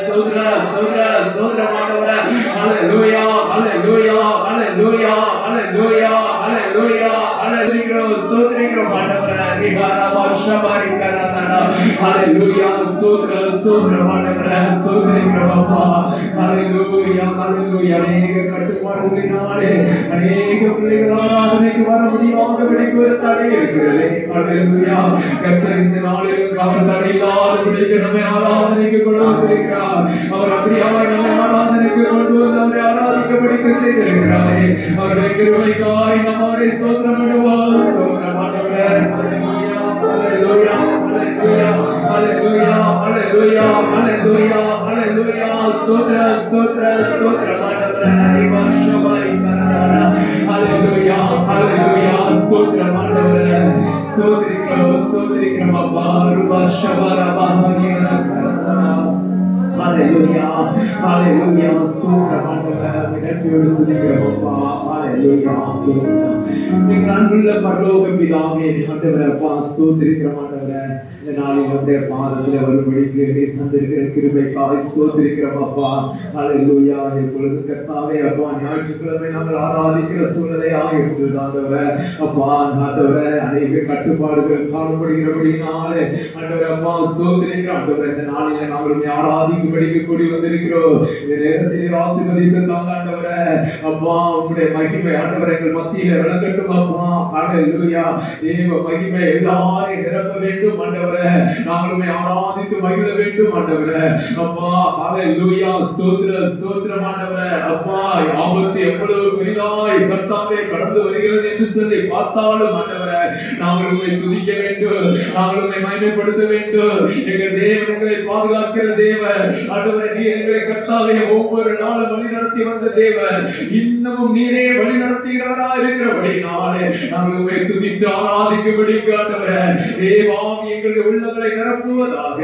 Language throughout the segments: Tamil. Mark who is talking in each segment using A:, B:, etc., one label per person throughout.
A: ஸ்தோத்திர ஸ்தோத்திர ஸ்தோத்திரம் ஆண்டவரே ஹalleluya ஹalleluya ஹalleluya ஹalleluya ஹalleluya ஹalleluya ஸ்தோத்திரிக்கிறோம் ஆண்டவரே ரிஹாரா வர்ஷபாரி ஹalleluya ஸ்தோத்திர ஸ்தோத்திரம் ஆண்டவரே ஸ்தோத்திரிக்கிறோம் அப்பா ஹalleluya ஹalleluya அநேக கட்டுப்பாடுகளினாலே அநேக பிள்ளைகள் ஆராதனைக்கு வர ஒரு தடை ஹalleluya கர்த்தர் இந்த நாளிலும் அவர் தடை இல்லாதபடிக்கு நம்மை ஆராதனைக்கு கொண்டு வந்திருக்கிறார். அவர் நம்மை ஆராதனைக்கு கொண்டு வந்து அவரை ஆராதிக்கபடிக்கு செய்திருக்கிறாரே. அவருடைய கிருபைக்காய் Amore, Stotram, Lua, Stotram, Amore, Alleluia, Alleluia, Alleluia, Alleluia, Alleluia, Alleluia, Alleluia, Stotram, Stotram, Stotram, Amore, Arriva, Shabai, Kanara, Alleluia, Alleluia, Stotram, Amore, Stotri, Stotri, Kramapa, Ruba, Shabara, Bahani, Kanara, ஹalleluya ஹalleluya ஸ்தோத்திரம் ஆண்டவரே வினத்தியோடு துதிக்கிறோம் ஹalleluya ஸ்தோத்திரம். எங்கள் அன்புள்ள பரலோக பிதாவே ஆண்டவரே அப்பா ஸ்தோத்திரிக்கிறோம் ஆண்டவரே. இந்த நாளில் உடைய பாதத்தில் வரும்படிக்கு நீ தந்திருக்கிற கிருபைக்காய் ஸ்தோத்திருக்கிறோம் அப்பா. ஹalleluya. இப்பொழுது கத்தாவே அப்பா ஞாயிற்றுக்கிழமை நாங்கள் ஆராதிக்கிற சூழ்நிலையாக இருந்தது ஆண்டவரே. அப்பா ஆண்டவரே அநேக கட்டுப்பாடுகள் காணப்படுகிறபடினாலே அண்டவர் அப்பா ஸ்தோத்திரிக்கிறோம் ஆண்டவரே இந்த நாளில் நாங்கள் உம்மை ஆராதிக்கும்படிக்கு கூடி வந்திருக்கிறோம். இந்த நேரத்தில் நீர் ஆசீர்வதித்து தாங்க அப்பா உங்களுடைய மகிமை ஆண்டவரே எங்கள் மத்தியில விளங்கட்டும் அப்பா. ஹalleluya. தேவ மகிமை எல்லாரையும் நிரப்ப வேண்டும் ஆண்டவரே. நாங்கள் உம்மை ஆராதித்து மகிழ வேண்டும் ஆண்டவரே. அப்பா ஹalleluya ஸ்தோத்திரம் ஸ்தோத்திரம் ஆண்டவரே. அப்பா ஆபத்து எவ்வளவு பெரிதாய் கர்த்தாவே கடந்து வருகிறது என்று சொல்லி பார்த்தாலும் ஆண்டவரே நாங்கள் உம்மை துதிக்க வேண்டும் நாங்களுமே உம்மை மகிமைப்படுத்த வேண்டும். எங்கள் தேவன் எங்களை பாதுகாக்கிற தேவன். ஆண்டவரே நீர் எங்களை கர்த்தாவே ஒவ்வொரு நாளும் வழி நடத்தி வந்த தேவன். இன்னமும் நீரே வழி நடத்துகிறவரா இருக்கிறபடி நாளே நாங்கள் உம்மை துதித்து ஆராதிக்கும்படிக்கு ஆண்டவரே. தேவாவி எங்களுடைய உள்ளவரை நிரப்புவதாக.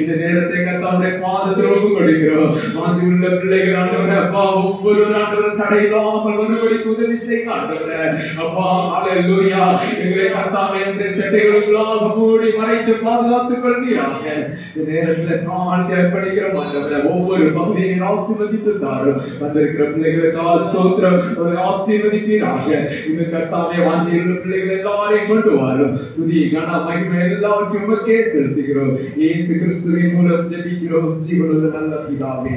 A: இந்த நேரத்தை கத்தாவுடைய பாதத்தில் ஒப்பு கொடுக்கிறோம் மாற்றி உள்ள பிள்ளைகள் ஆண்டவரே அப்பா ஒவ்வொரு ஆண்டவரும் தடையில்லாமல் வரும்படிக்கு உதவி செய்ய ஆண்டவரே. அப்பா ஹalleluya எங்களை கர்த்தாவே இந்த செட்டைகளுக்குள்ளாக மூடி மறைத்து பாதுகாத்துக் கொள்கிறாங்க இந்த நேரத்தில் தாழ்ந்து அர்ப்பணிக்கிறோம் ஆண்டவரே ஒவ்வொரு பகுதியை ஆசீர்வதித்து தாரும் வந்திருக்கிற பிள்ளைகளுக்கு ஸ்தோத்திரம் ஒரு ஆசீர்வதிப்பீராக இந்த கர்த்தாவே வாஞ்சியுள்ள பிள்ளைகள் எல்லாரையும் கொண்டு வரும். துதி கன மகிமை எல்லாவற்றையும் உமக்கே செலுத்துகிறோம் இயேசு கிறிஸ்துவின் மூலம் ஜெபிக்கிறோம் ஜீவனுள்ள நல்ல பிதாவே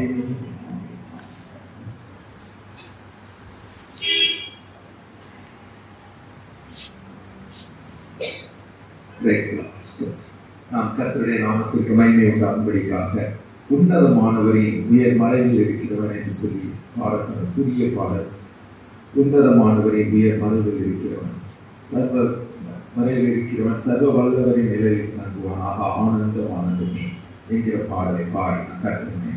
B: நாம் கத்தருடைய நாமத்திற்கு மகிமை உண்டாகும்படிக்காக உன்னதமானவரின் உயர் மறைவில் இருக்கிறவன் என்று சொல்லி பாடல் புதிய பாடல் உன்னதமானவரின் உயர் மறைவில் இருக்கிறவன் சர்வ மறைவில் இருக்கிறவன் சர்வ வல்லவரின் நிலையில் தங்குவான் ஆக ஆனந்தம் ஆனந்தமே என்கிற பாடலை பாடி கர்த்தனை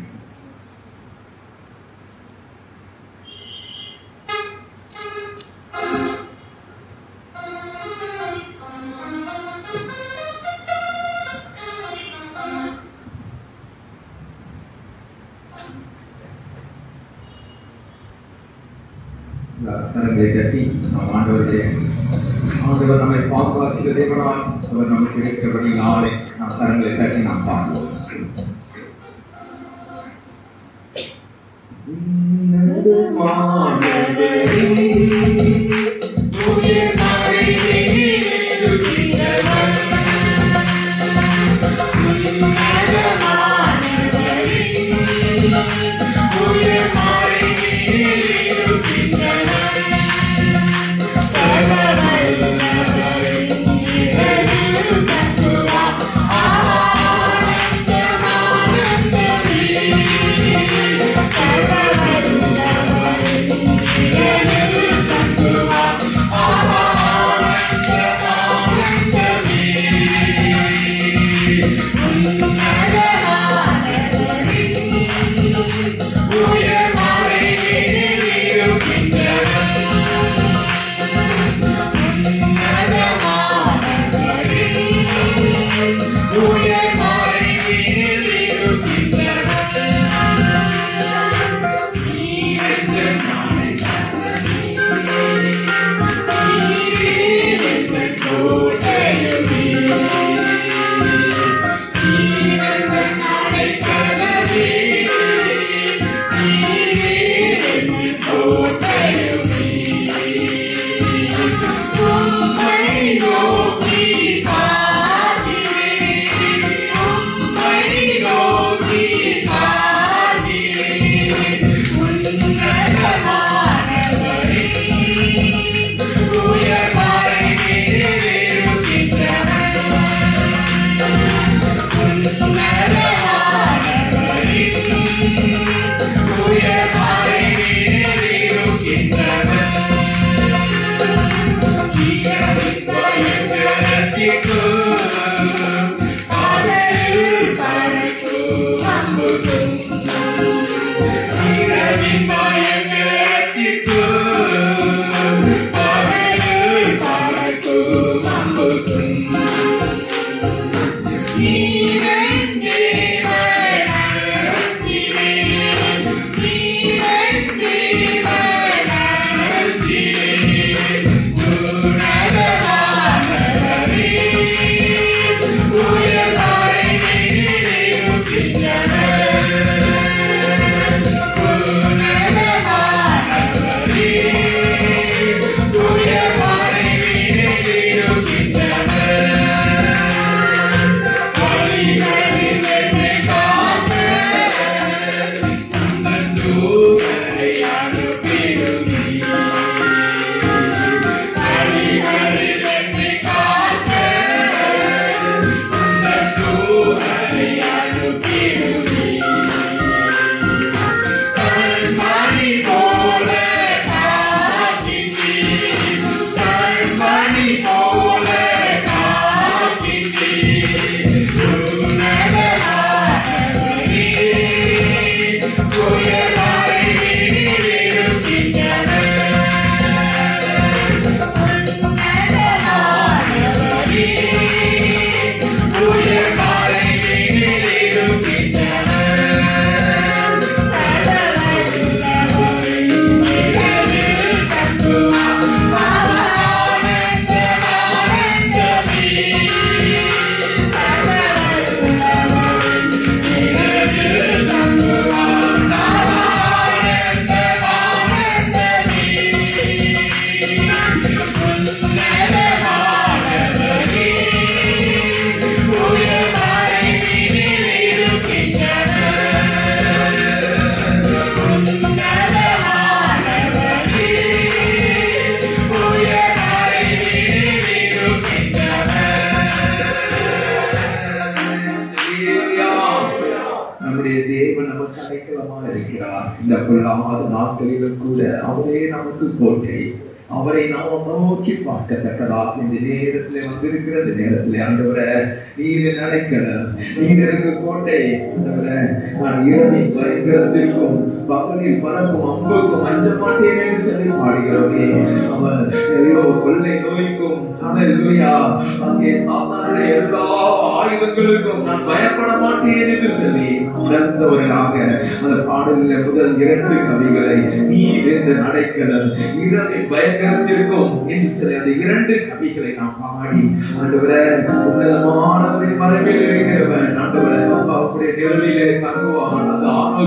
B: கரங்களை தட்டி நாம் ஆண்டவருடைய ஆண்டவர் நம்மை பாதுகாக்கிற தேவனாய் அவர் நமக்கு இருக்கிறபடி நாளை நாம் கரங்களை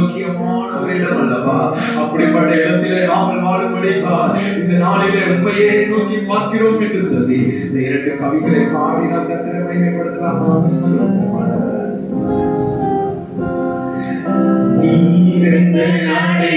A: முக்கியமான ஒரு இடம் அல்லவா? அப்படிப்பட்ட இடத்திலே நாங்கள் வாழும்படிப்பா இந்த நாளிலே உண்மையே நோக்கி பார்க்கிறோம் என்று சொல்லி இந்த இரண்டு கவிகளை பாடி நாம் கத்திர மகிமைப்படுத்தலாமா. நீ நாடை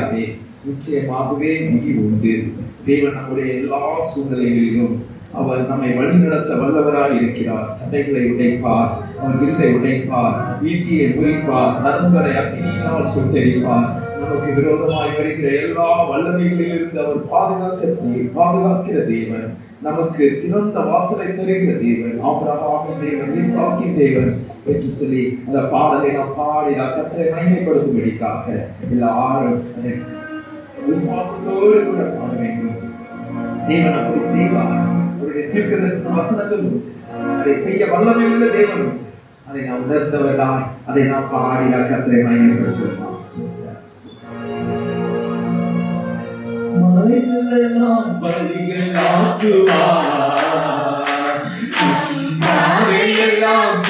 A: முடியாதே நிச்சயமாகவே முடிவு உண்டு. தேவன் நம்முடைய எல்லா சூழ்நிலைகளிலும் அவர் நம்மை வழிநடத்த வல்லவரால் இருக்கிறார். தடைகளை உடைப்பார். அவர் வில்லை உடைப்பார் ஈட்டியை முறிப்பார். நரங்களை அக்னியினால் சுட்டெரிப்பார். நமக்கு விரோதமாய் வருகிற எல்லா வல்லமைகளிலிருந்து அவர் பாதுகாக்க பாதுகாக்கிற தேவன். நமக்கு திறந்த வாசலை தருகிற தேவன். ஆபரகாமின் தேவன் இசாக்கின் தேவன். என்று சொல்லி அந்த பாடலை நான் பாடி நான் கத்தரை மகிமைப்படுத்தும்படிக்காக எல்லாரும் அதை விசுவாசத்தோடு கூட பாட வேண்டும். தேவன் அப்படி செய்வார். அவருடைய தீர்க்கதரிசன வசனங்கள் அதை செய்ய வல்லமை உள்ள தேவன் உண்டு. அதை நாம் உணர்ந்தவர்களாய் அதை நாம் பாடி நாம் கத்தரை. மலைகளெல்லாம் பலிகள் ஆக்குவார் பாதையெல்லாம்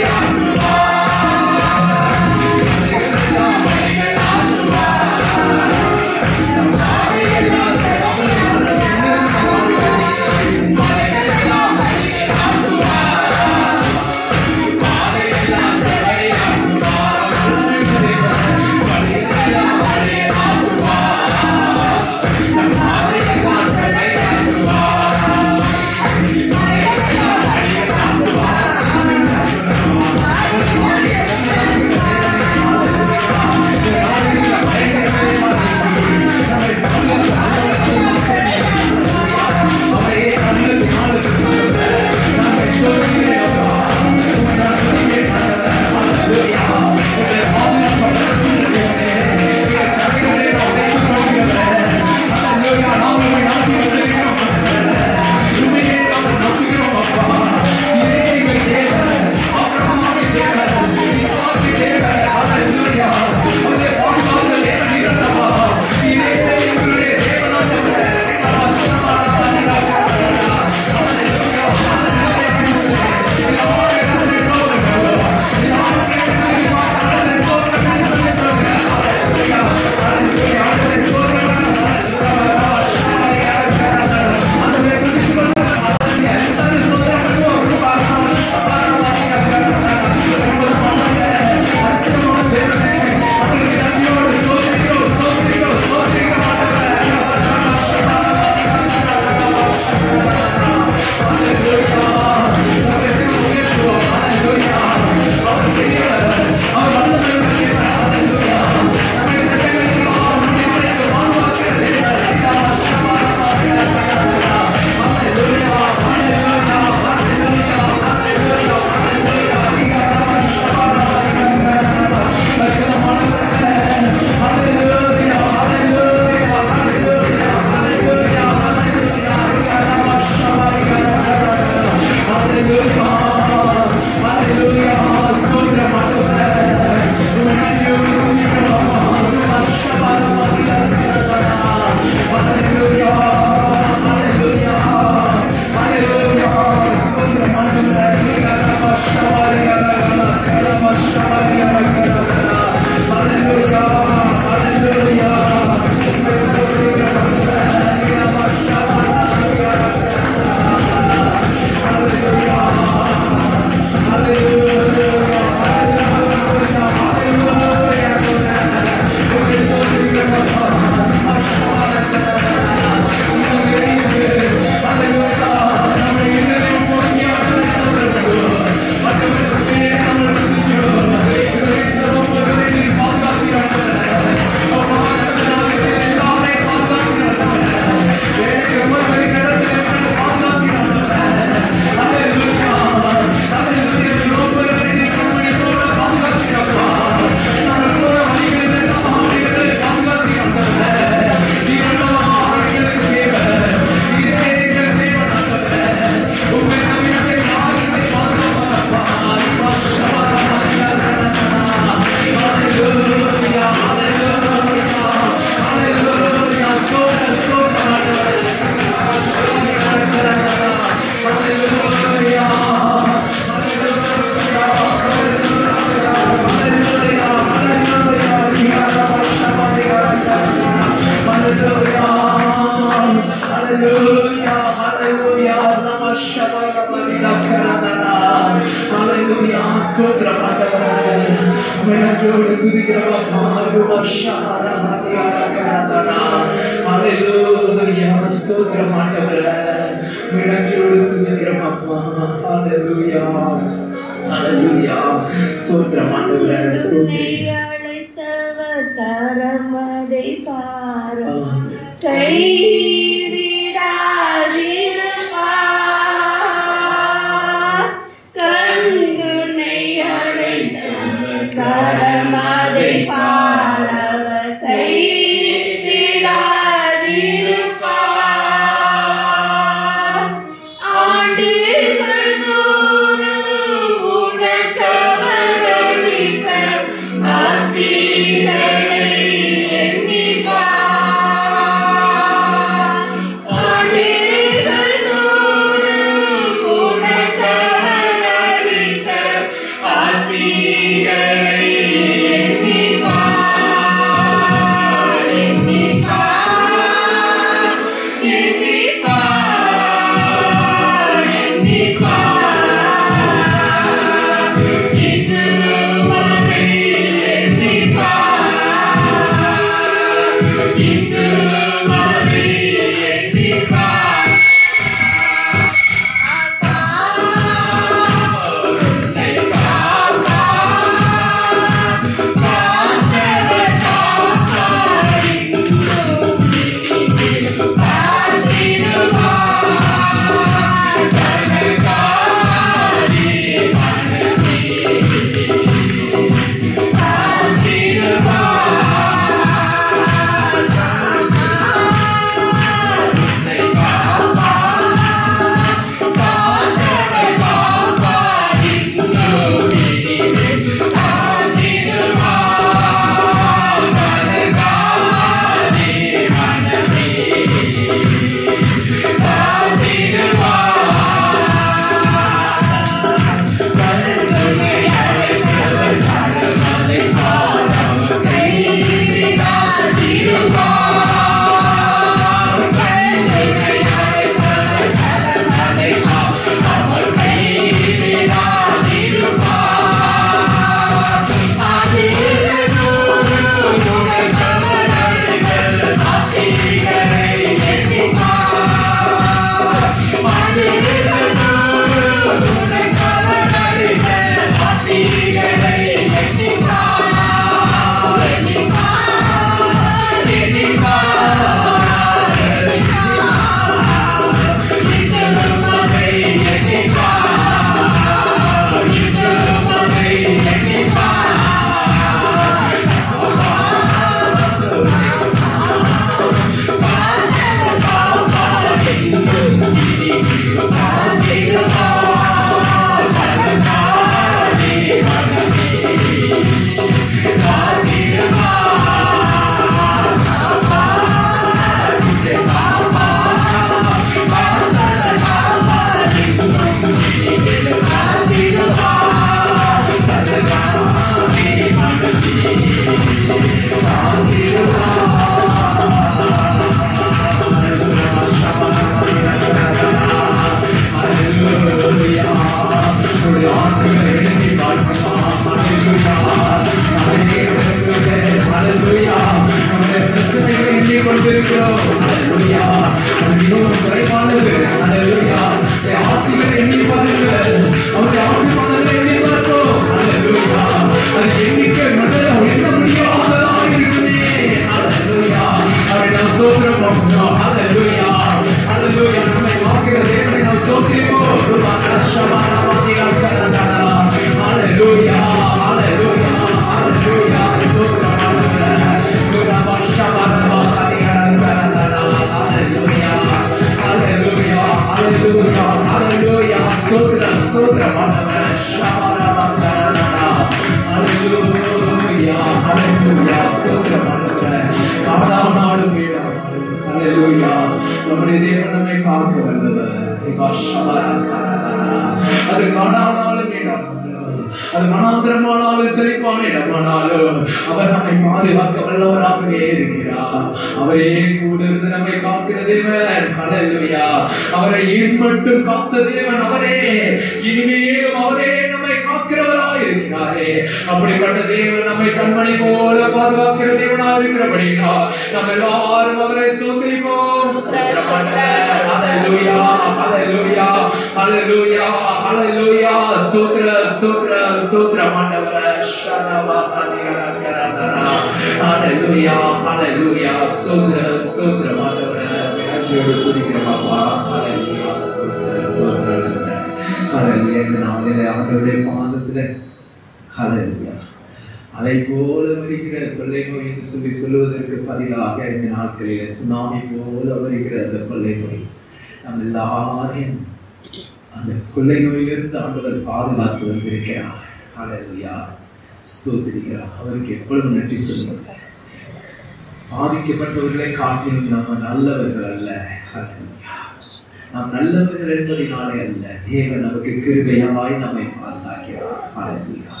A: கிருபையாய் நம்மை பாதுகாக்கிறார்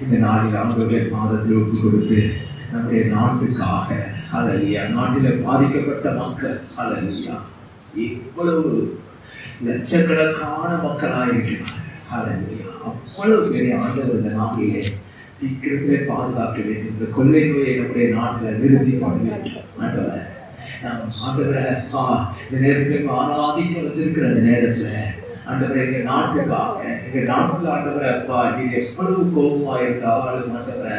A: இந்த நாளில் ஆண்டவருடைய மாதத்தில் ஒப்பு கொடுத்து நம்முடைய நாட்டுக்காக ஹalleluya நாட்டில் பாதிக்கப்பட்ட மக்கள் ஹalleluya இவ்வளவு லட்சக்கணக்கான மக்களாக இருக்கிறார் அவ்வளவு பெரிய ஆண்டவர் இந்த நாட்டிலே சீக்கிரத்திலே பாதுகாக்க வேண்டும் இந்த கொள்ளை நோயை நம்முடைய நாட்டில் நிறுத்தி பாட வேண்டும் ஆண்டவரை நாம் ஆண்டவரை ஆ இந்த நேரத்தில் ஆராதிக்க வந்திருக்கிற அந்த நேரத்தில் ஆண்டவர் எங்க நாட்டுக்காக எங்க நாட்டுல ஆண்டவர் அப்பா நீர் எவ்வளவு கோபமா இருந்தாலும் ஆண்டவரை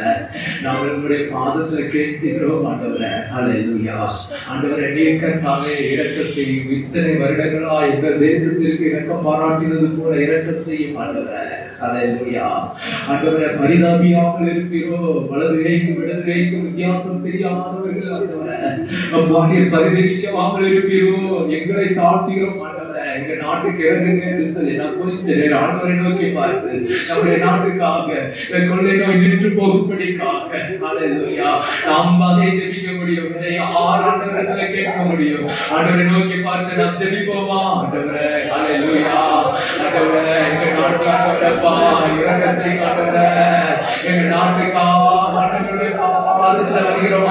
A: நாங்கள் உங்களுடைய பாதத்தில் கேட்கிறோம் ஆண்டவரை. ஹalleluya ஆண்டவரை நீர் கர்த்தாவே இரக்கம் செய்யும். இத்தனை வருடங்களா எங்கள் தேசத்திற்கு இரக்கம் பாராட்டினது போல இரக்கம் செய்யும் ஆண்டவரை. ஹalleluya ஆண்டவரை பரிதாபியாமல் இருப்பீரோ வலது கைக்கும் இடது கைக்கும் வித்தியாசம் தெரியாதவர்கள் ஆண்டவரை. அப்பா நீர் பரிதவிக்காமல் இருப்பீரோ எங்களை தாழ்த்துகிறோம் ஆண்டவரை. எங்க நாட்டுக்கு இறங்குங்க என்று சொல்லி நான் கொஞ்ச நேரம் ஆண்டவரை நோக்கி பார்த்து நம்முடைய நாட்டுக்காக கொள்ளை நோய் நின்று போகும்படிக்காக. ஹalleluya நாம் அதை ஜெபிக்க முடியும். வேற யார் ஆண்டவரத்துல கேட்க முடியும்? ஆண்டவரை நோக்கி பார்த்து நாம் ஜெபிப்போமா? ஆண்டவரே அலையா ஆண்டவரே எங்க நாட்டுக்காகப்பா இறங்க செய்ய ஆண்டவரே எங்க நாட்டுக்காக ஆண்டவருடைய பாதத்துல வருகிறோம்?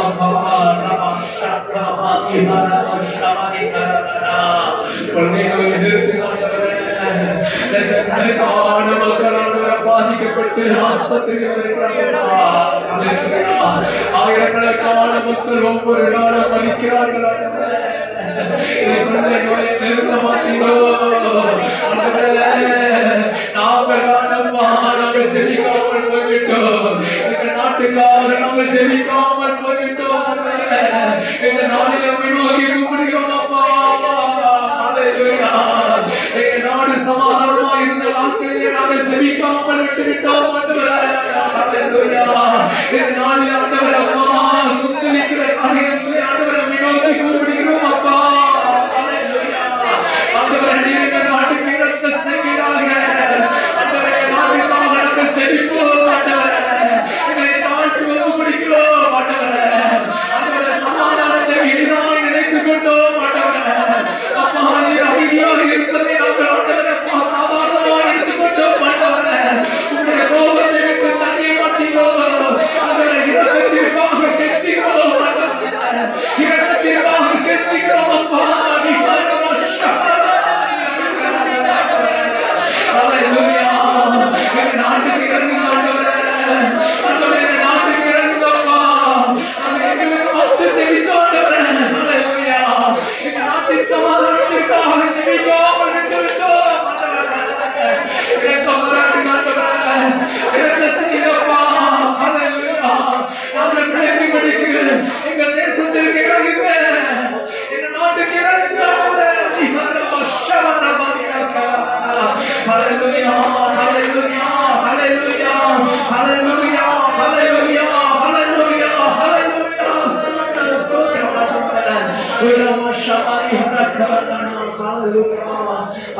A: அப்பா நம சக்கரமா திஹரம ஷமரி கரதரா கொள்ளை நோய் எதிர்த்து ஆண்டவரே லட்சக்கணக்கான மக்கள் ஆண்டவரை பாதிக்கப்பட்டு ஆஸ்பத்திரியில் இருக்கிறார்களா ஹalleluya ஆயிரக்கணக்கான மக்கள் ஒவ்வொரு நாளும் மறிக்கிறார்கள் ஆண்டவரே இந்த கொள்ளை நோயை நிறுத்த மாட்டீரோ ஆண்டவரே நாங்கள் ஆண்டவா நாங்கள் ஜெபிக்காமல் போய்விட்டோம் எங்கள் நாட்டுக்காக நாங்கள் ஜெபிக்காமல் போய்விட்டோம் நாங்கள் ஜெபிக்காமல் விட்டுவிட்டோம் ஆண்டவரே. ஹalleluya. இந்த நாளில்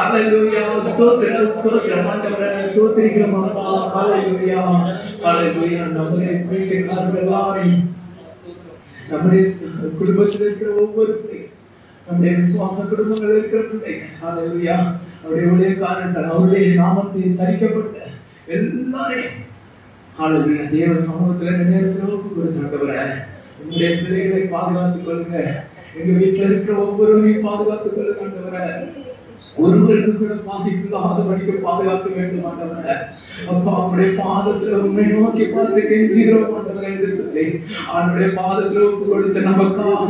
A: Hallelujah, ஸ்தோத்திரம், ஸ்தோத்திரம் ஆண்டவரே. ஸ்தோத்திரிக்கிறோம் அப்பா. Hallelujah, hallelujah. நம்முடைய வீட்டுக்காரர்கள் எல்லாரையும் நம்முடைய குடும்பத்தில் இருக்கிற ஒவ்வொரு நம்முடைய விசுவாச குடும்பங்கள் இருக்கிற பிள்ளைகள் ஹalleluya அவருடைய ஊழியக்காரர்கள் அவருடைய நாமத்தில் தரிக்கப்பட்ட எல்லாரையும் ஹalleluya தேவ சமூகத்துல இந்த நேரத்தில் ஒப்பு கொடுத்தாண்டவரே உங்களுடைய பிள்ளைகளை பாதுகாத்துக் கொள்ளுங்க எங்க வீட்டுல இருக்கிற ஒவ்வொருவரையும் பாதுகாத்துக் கொள்ளுங்க ஆண்டவரே ஒருவருக்கு கூட பாதிப்பில்லாத படிக்க பாதுகாக்க வேண்டும் ஆண்டவரே. அப்பா அவருடைய பாதத்துல உண்மை நோக்கி பார்த்து கெஞ்சுகிறோம் ஆண்டவரே என்று சொல்லி. அவனுடைய பாதத்துல ஒப்பு கொடுத்த நமக்காக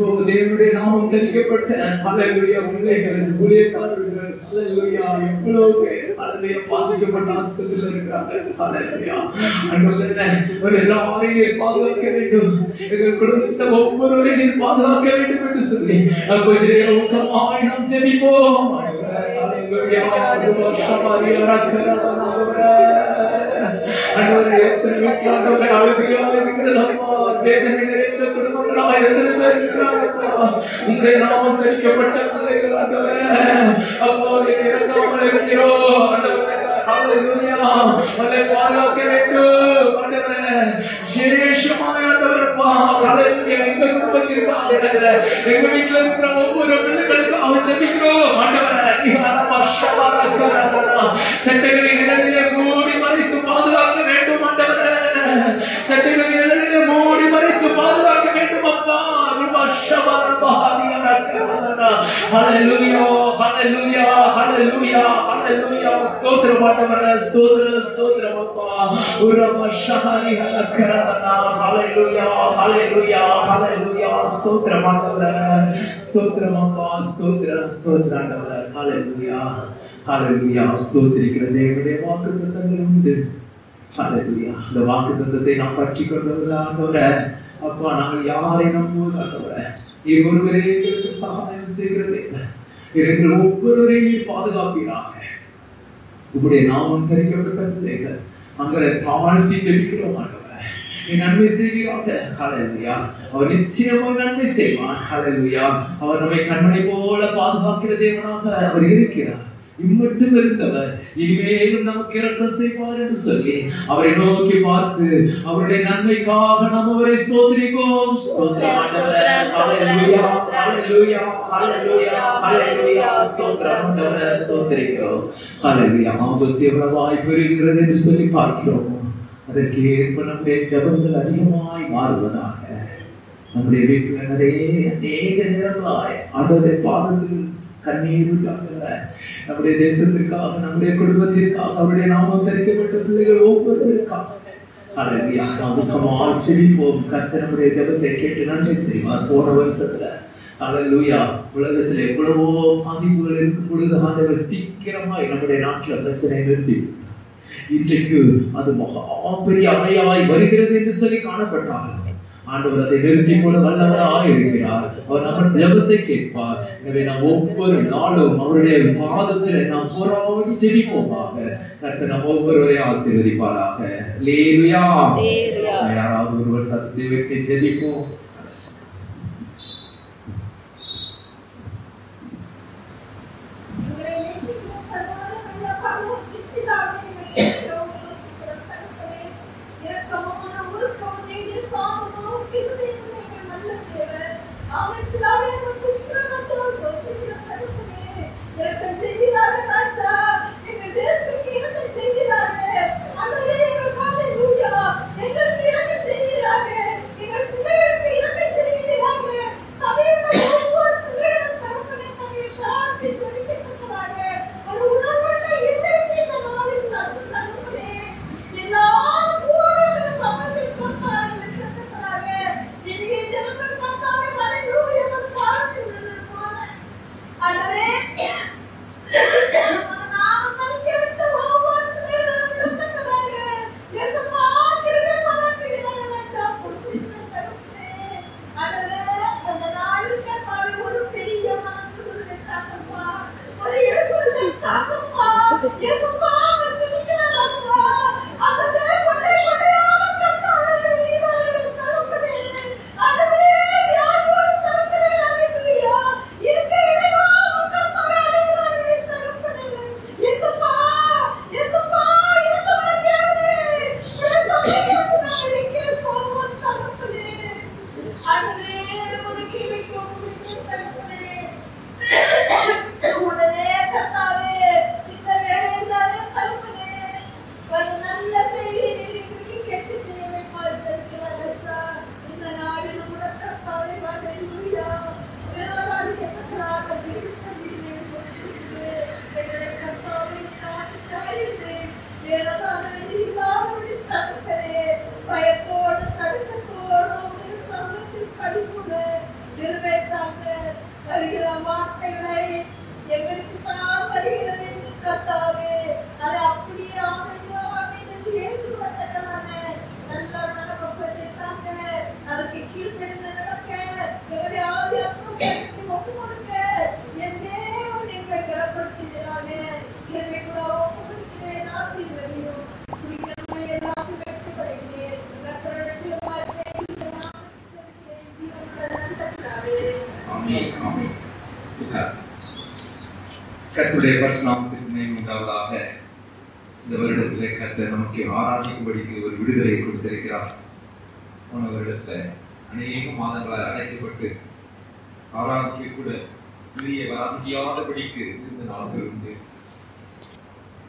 A: ஓ தேவனுடைய நாமம் தெரிவிக்கப்பட்ட ஹalleluya பிள்ளைகள் ஊழியக்காரர்கள் ஹalleluya எவ்வளவு பேர் ஹalleluya பாதிக்கப்பட்ட ஆஸ்பத்திரியில் இருக்கிறாங்க. ஹalleluya. ஒரு எல்லாரையும் நீர் பாதுகாக்க வேண்டும். எங்கள் குடும்பத்தை ஒவ்வொருவரையும் நீர் பாதுகாக்க வேண்டும் என்று சொல்லி. அப்போது ஊக்கமாய் நாம் ஜெபிப்போம். ஹalleluya ஹalleluya உங்களுடைய நாமம் தெரிவிக்கப்பட்ட இருக்கிறோம் பாதுகாக்க வேண்டும் ஆண்டவரே விசேஷமாய் ஆண்டவரப்பா ஹalleluya. எங்க குடும்பத்திற்காக எங்க வீட்ல இருக்கிற ஒவ்வொரு பிள்ளைகளுக்காக ஜெபிக்கிறோம். ஆண்டவரே நீஹாரமா ஷபாரக்கரதனா சட்டைகளின் மூடி மறைத்து பாதுகாக்க வேண்டும் ஆண்டவரே. சட்டைகளின் ஹalleluya ஹalleluya ஹalleluya ஹalleluya ஸ்தோத்திரம் ஆண்டவரே ஸ்தோத்திரம் ஸ்தோத்திரம் அப்பா உரபா ஷஹாரி ஹலக்கரதனா ஹalleluya ஹalleluya ஹalleluya ஸ்தோத்திரம் ஆண்டவரே ஸ்தோத்திரம் அப்பா ஸ்தோத்திரம் ஸ்தோத்திரம் ஆண்டவரே ஹalleluya ஹalleluya ஸ்தோத்திரிக்கிற தேவனுடைய வாக்குத்தத்தங்கள் உண்டு ஹalleluya இந்த வாக்குத்தத்தத்தை நாம் பற்றி கொண்டவர்கள் அப்பா நாங்கள் யாரை நம்புவது ஒருவரே எங்களுக்கு சகாயம் செய்கிறதே. எங்கள் ஒவ்வொருவரையும் நீர் பாதுகாப்பீராக. உங்களுடைய நாமம் தெரிவிக்கப்பட்ட பிள்ளைகள் அங்கே தாழ்த்தி ஜெபிக்கிறோம் ஆண்டவரே. நன்மை செய்கிறாக ஹலலுயா அவர் நிச்சயமாக நன்மை செய்வார். ஹலலுயா அவர் நம்மை கண்மணி போல பாதுகாக்கிற தேவனாக அவர் இருக்கிறார். இம்மட்டும் இருந்தவர். இனிமேலும் நமக்கு இரக்கம் செய்வார் என்று சொல்லி அவரை நோக்கி பார்த்து அவருடைய நன்மைக்காக நாம் அவரை ஸ்தோத்திரிப்போம். எவ்வளவாய் பெறுகிறது என்று சொல்லி பார்க்கிறோம். அதற்கு ஏற்ப நம்முடைய ஜபங்கள் அதிகமாய் மாறுவதாக. நம்முடைய வீட்டில் நிறைய அநேக நேரங்களாய் ஆண்டவருடைய பாதத்தில் கண்ணீர் நம்முடைய தேசத்திற்காக நம்முடைய குடும்பத்திற்காக அவருடைய நாமம் தெரிவிக்கப்பட்ட பிள்ளைகள் ஒவ்வொருவருக்காக. ஹalleluya கத்த நம்முடைய ஜபத்தை கேட்டு நன்மை செய்வார். போன வருஷத்துல ஹalleluya உலகத்தில் எவ்வளவோ பாதிப்புகள் இருக்கும் பொழுது ஆண்டவர் சீக்கிரமாய் நம்முடைய நாட்டில் பிரச்சனை நிறுத்தி இன்றைக்கு அது மகா பெரிய அணையாய் வருகிறது என்று சொல்லி காணப்பட்டார்கள். ஆண்டவர் அதை நிறுத்தி போட வல்லவராக இருக்கிறார். அவர் நம்ம ஜெபத்தை கேட்பார். எனவே நாம் ஒவ்வொரு நாளும் அவருடைய பாதத்தில் நாம் போராடி ஜெபிப்போமாக. கர்த்தர் நம் ஒவ்வொருவரையும் ஆசீர்வதிப்பாராக. லேலுயா. யாராவது ஒருவர் சத்தத்தை வைத்து ஜெபிப்போம். கர்த்தருடைய உண்டாவதாக இந்த வருடத்திலே கர்த்தர் நமக்கு ஆராய்ச்சிக்கும்படிக்கு ஒரு விடுதலை கொடுத்திருக்கிறார். போன வருடத்துல அநேக மாதங்களாய் அடைக்கப்பட்டு ஆராதிக்க கூட வெளியே வர முடியாதபடிக்கு இருந்த நாட்கள் உண்டு.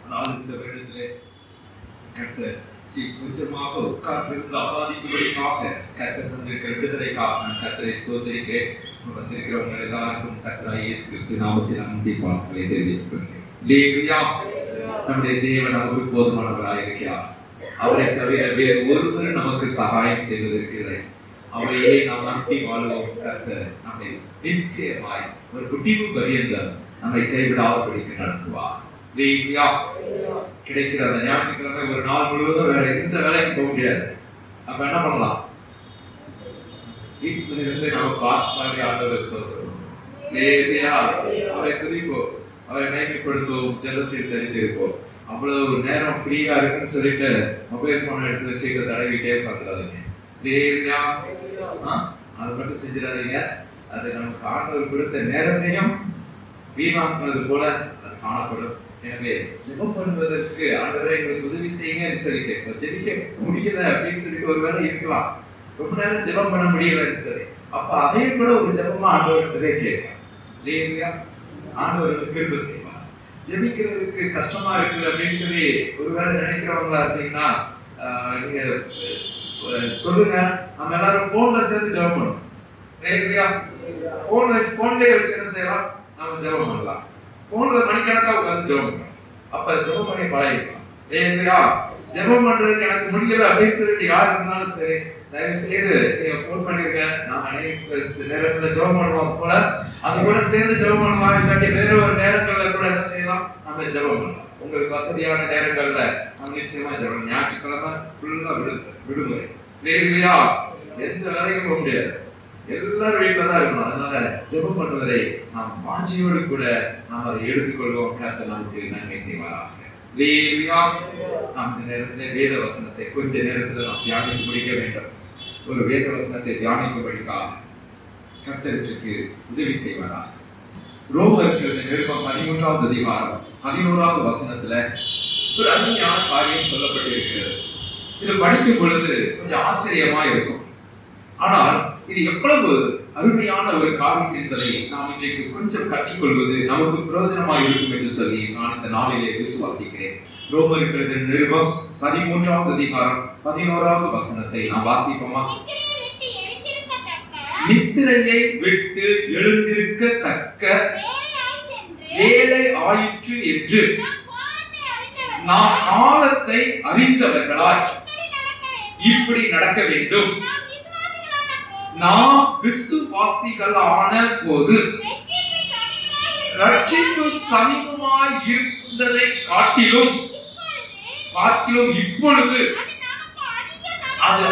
A: ஆனால் இந்த வருடத்திலே கர்த்தர் கொஞ்சமாக உட்கார்ந்திருந்து ஆராதிக்கும்படிக்காக கர்த்தர் தந்திருக்கிற விடுதலைக்காக நான் கர்த்தரை ஸ்தோத்தரிக்கிறேன். வந்திருக்கிறவங்க எல்லாருக்கும் கத்தராய் இயேசு கிறிஸ்து நாமத்தில் நன்றி வாழ்த்துக்களை தெரிவித்துக் கொள்கிறேன். நம்முடைய தேவன் நமக்கு போதுமானவராக இருக்கிறார். அவரை தவிர வேறு ஒருவரும் நமக்கு சகாயம் செய்வதற்கு இல்லை அவரையே நாம் நம்பி வாழ்வோம் கத்த நம்மை நிச்சயமாய் ஒரு குட்டிவு பரியந்தம் நம்மை கைவிடாதபடிக்கு நடத்துவார். ஹல்லேலூயா. கிடைக்கிற அந்த ஞாயிற்றுக்கிழமை ஒரு நாள் முழுவதும் வேற எந்த வேலைக்கும் போக முடியாது. அப்ப என்ன பண்ணலாம்? வீட்டுல இருந்து நம்ம பார்த்து மாதிரி ஆண்டவர் ஸ்தோத்திரம் ஹல்லேலூயா. அவரை குறிப்போம் அவரை மகிமைப்படுத்துவோம் ஜலத்தில் தெரிந்திருப்போம் அவ்வளவு நேரம் ஃப்ரீயா இருக்குன்னு சொல்லிட்டு மொபைல் போன் எடுத்து வச்சுக்க தடவிட்டே உட்காந்துடாதீங்க ஹல்லேலூயா. ஆ? அது மட்டும் செஞ்சிடாதீங்க அது நமக்கு ஆண்டவர் கொடுத்த நேரத்தையும் வீணாக்குனது போல அது காணப்படும் எனவே ஜெபம் பண்ணுவதற்கு ஆண்டவரை எங்களுக்கு உதவி செய்யுங்கன்னு சொல்லி கேட்போம் ஜெபிக்க முடியல அப்படின்னு சொல்லிட்டு ஒரு வேலை இருக்கலாம் ரொம்ப நேரம் ஜெபம் பண்ண முடியலன்னு சொல்லி. அப்ப அதையும் கூட ஒரு ஜெபமா ஆண்டவர்கிட்டதே கேட்கலாம் இல்லையா ஆண்டவர் வந்து கிருப செய்வார். ஜெபிக்கிறதுக்கு கஷ்டமா இருக்கு அப்படின்னு சொல்லி ஒருவேளை நினைக்கிறவங்களா இருந்தீங்கன்னா ஆஹ், நீங்க சொல்லுங்க. நம்ம எல்லாரும் போன்ல சேர்ந்து ஜெபம் பண்ணுவோம். இல்லையா போன் வச்சு போன்லயே வச்சு என்ன செய்யலாம்? நம்ம ஜெபம் பண்ணலாம். போன்ல மணிக்கணக்கா உட்காந்து ஜெபம் பண்ணலாம். அப்ப ஜெபம் பண்ணி பழகிக்கலாம். இல்லையா ஜெபம் பண்றதுக்கு எனக்கு முடியல அப்படின்னு சொல்லிட்டு யார் இருந்தாலும் சரி தயவு செய்து நீங்க போன் பண்ணிருக்க நான் அநேக நேரங்கள்ல ஜெபம் பண்ணுவோம் போல. அது கூட சேர்ந்து ஜெபம் பண்ணலாம் இல்லாட்டி வேற ஒரு நேரங்கள்ல கூட என்ன செய்யலாம்? நம்ம ஜெபம் பண்ணலாம். உங்களுக்கு வசதியான நேரங்கள்ல நம்ம நிச்சயமா ஜெபம் ஞாயிற்றுக்கிழமை ஃபுல்லா விடு விடுமுறை. இல்லையா? எந்த வேலைக்கும் போக முடியாது. எல்லாரும் வீட்டுல தான் இருக்கணும். அதனால ஜெபம் பண்ணுவதை நாம் வாஞ்சியோடு கூட நாம் அதை எடுத்துக்கொள்வோம். கர்த்தர் நமக்கு நன்மை செய்வாராக. நாம் இந்த நேரத்தில் வேத வசனத்தை கொஞ்ச நேரத்தில் நாம் தியானித்து முடிக்க வேண்டும். ஒரு வேத வசனத்தை தியானிக்கும்படிக்காக கர்த்தருக்கு உதவி செய்வாராக. ரோமருக்கு எழுதிய நிருபம் பதிமூன்றாவது அதிகாரம் பதினோராவது வசனத்துல ஒரு அருமையான காரியம் சொல்லப்பட்டிருக்கிறது. இது படிக்கும் பொழுது கொஞ்சம் ஆச்சரியமா இருக்கும். ஆனால் இது எவ்வளவு அருமையான ஒரு காரியம் என்பதை நாம் இன்றைக்கு கொஞ்சம் கற்றுக்கொள்வது நமக்கு பிரயோஜனமா இருக்கும் என்று சொல்லி நான் இந்த நாளிலே விசுவாசிக்கிறேன். ரோமருக்கு எழுதிய நிருபம் பதிமூன்றாவது அதிகாரம் பதினோராவது வசனத்தை நாம் வாசிப்போமா?
C: நித்திரையை விட்டு எழுந்திருக்கத்தக்க
A: வேலை ஆயிற்று என்று.
C: நாம் காலத்தை
A: அறிந்தவர்களாய்
C: இப்படி நடக்க வேண்டும். நாம் விசுவாசிகளான போது ரட்சிப்பு சமீபமாய்
A: இருந்ததை காட்டிலும் பார்க்கிலும் இப்பொழுது
C: அது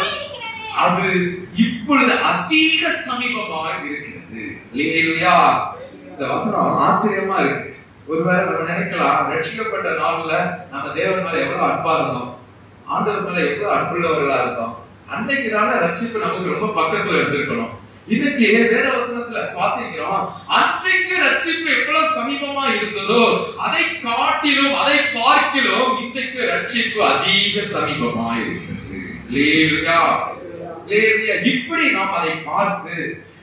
A: அது- இப்பொழுது அதிக சமீபமாக இருக்கிறது. இல்லையா இந்த வசனம் ஆச்சரியமா இருக்கு. ஒருவேளை நம்ம நினைக்கலாம் ரட்சிக்கப்பட்ட நாள்ல நம்ம தேவன் மேல எவ்வளவு அன்பா இருந்தோம். ஆண்டவர் மேல எவ்வளவு அன்புள்ளவர்களா இருந்தோம். அன்னைக்கு ரட்சிப்பு நமக்கு ரொம்ப பக்கத்துல இருந்திருக்கணும். இன்னைக்கு வேத வசனத்துல வாசிக்கிறோம் அன்றைக்கு ரட்சிப்பு எவ்வளவு சமீபமா இருந்ததோ அதை காட்டிலும் அதை பார்க்கிலும் இன்றைக்கு ரட்சிப்பு அதிக சமீபமா இருக்கிறது. இப்படி நாம் அதை பார்த்து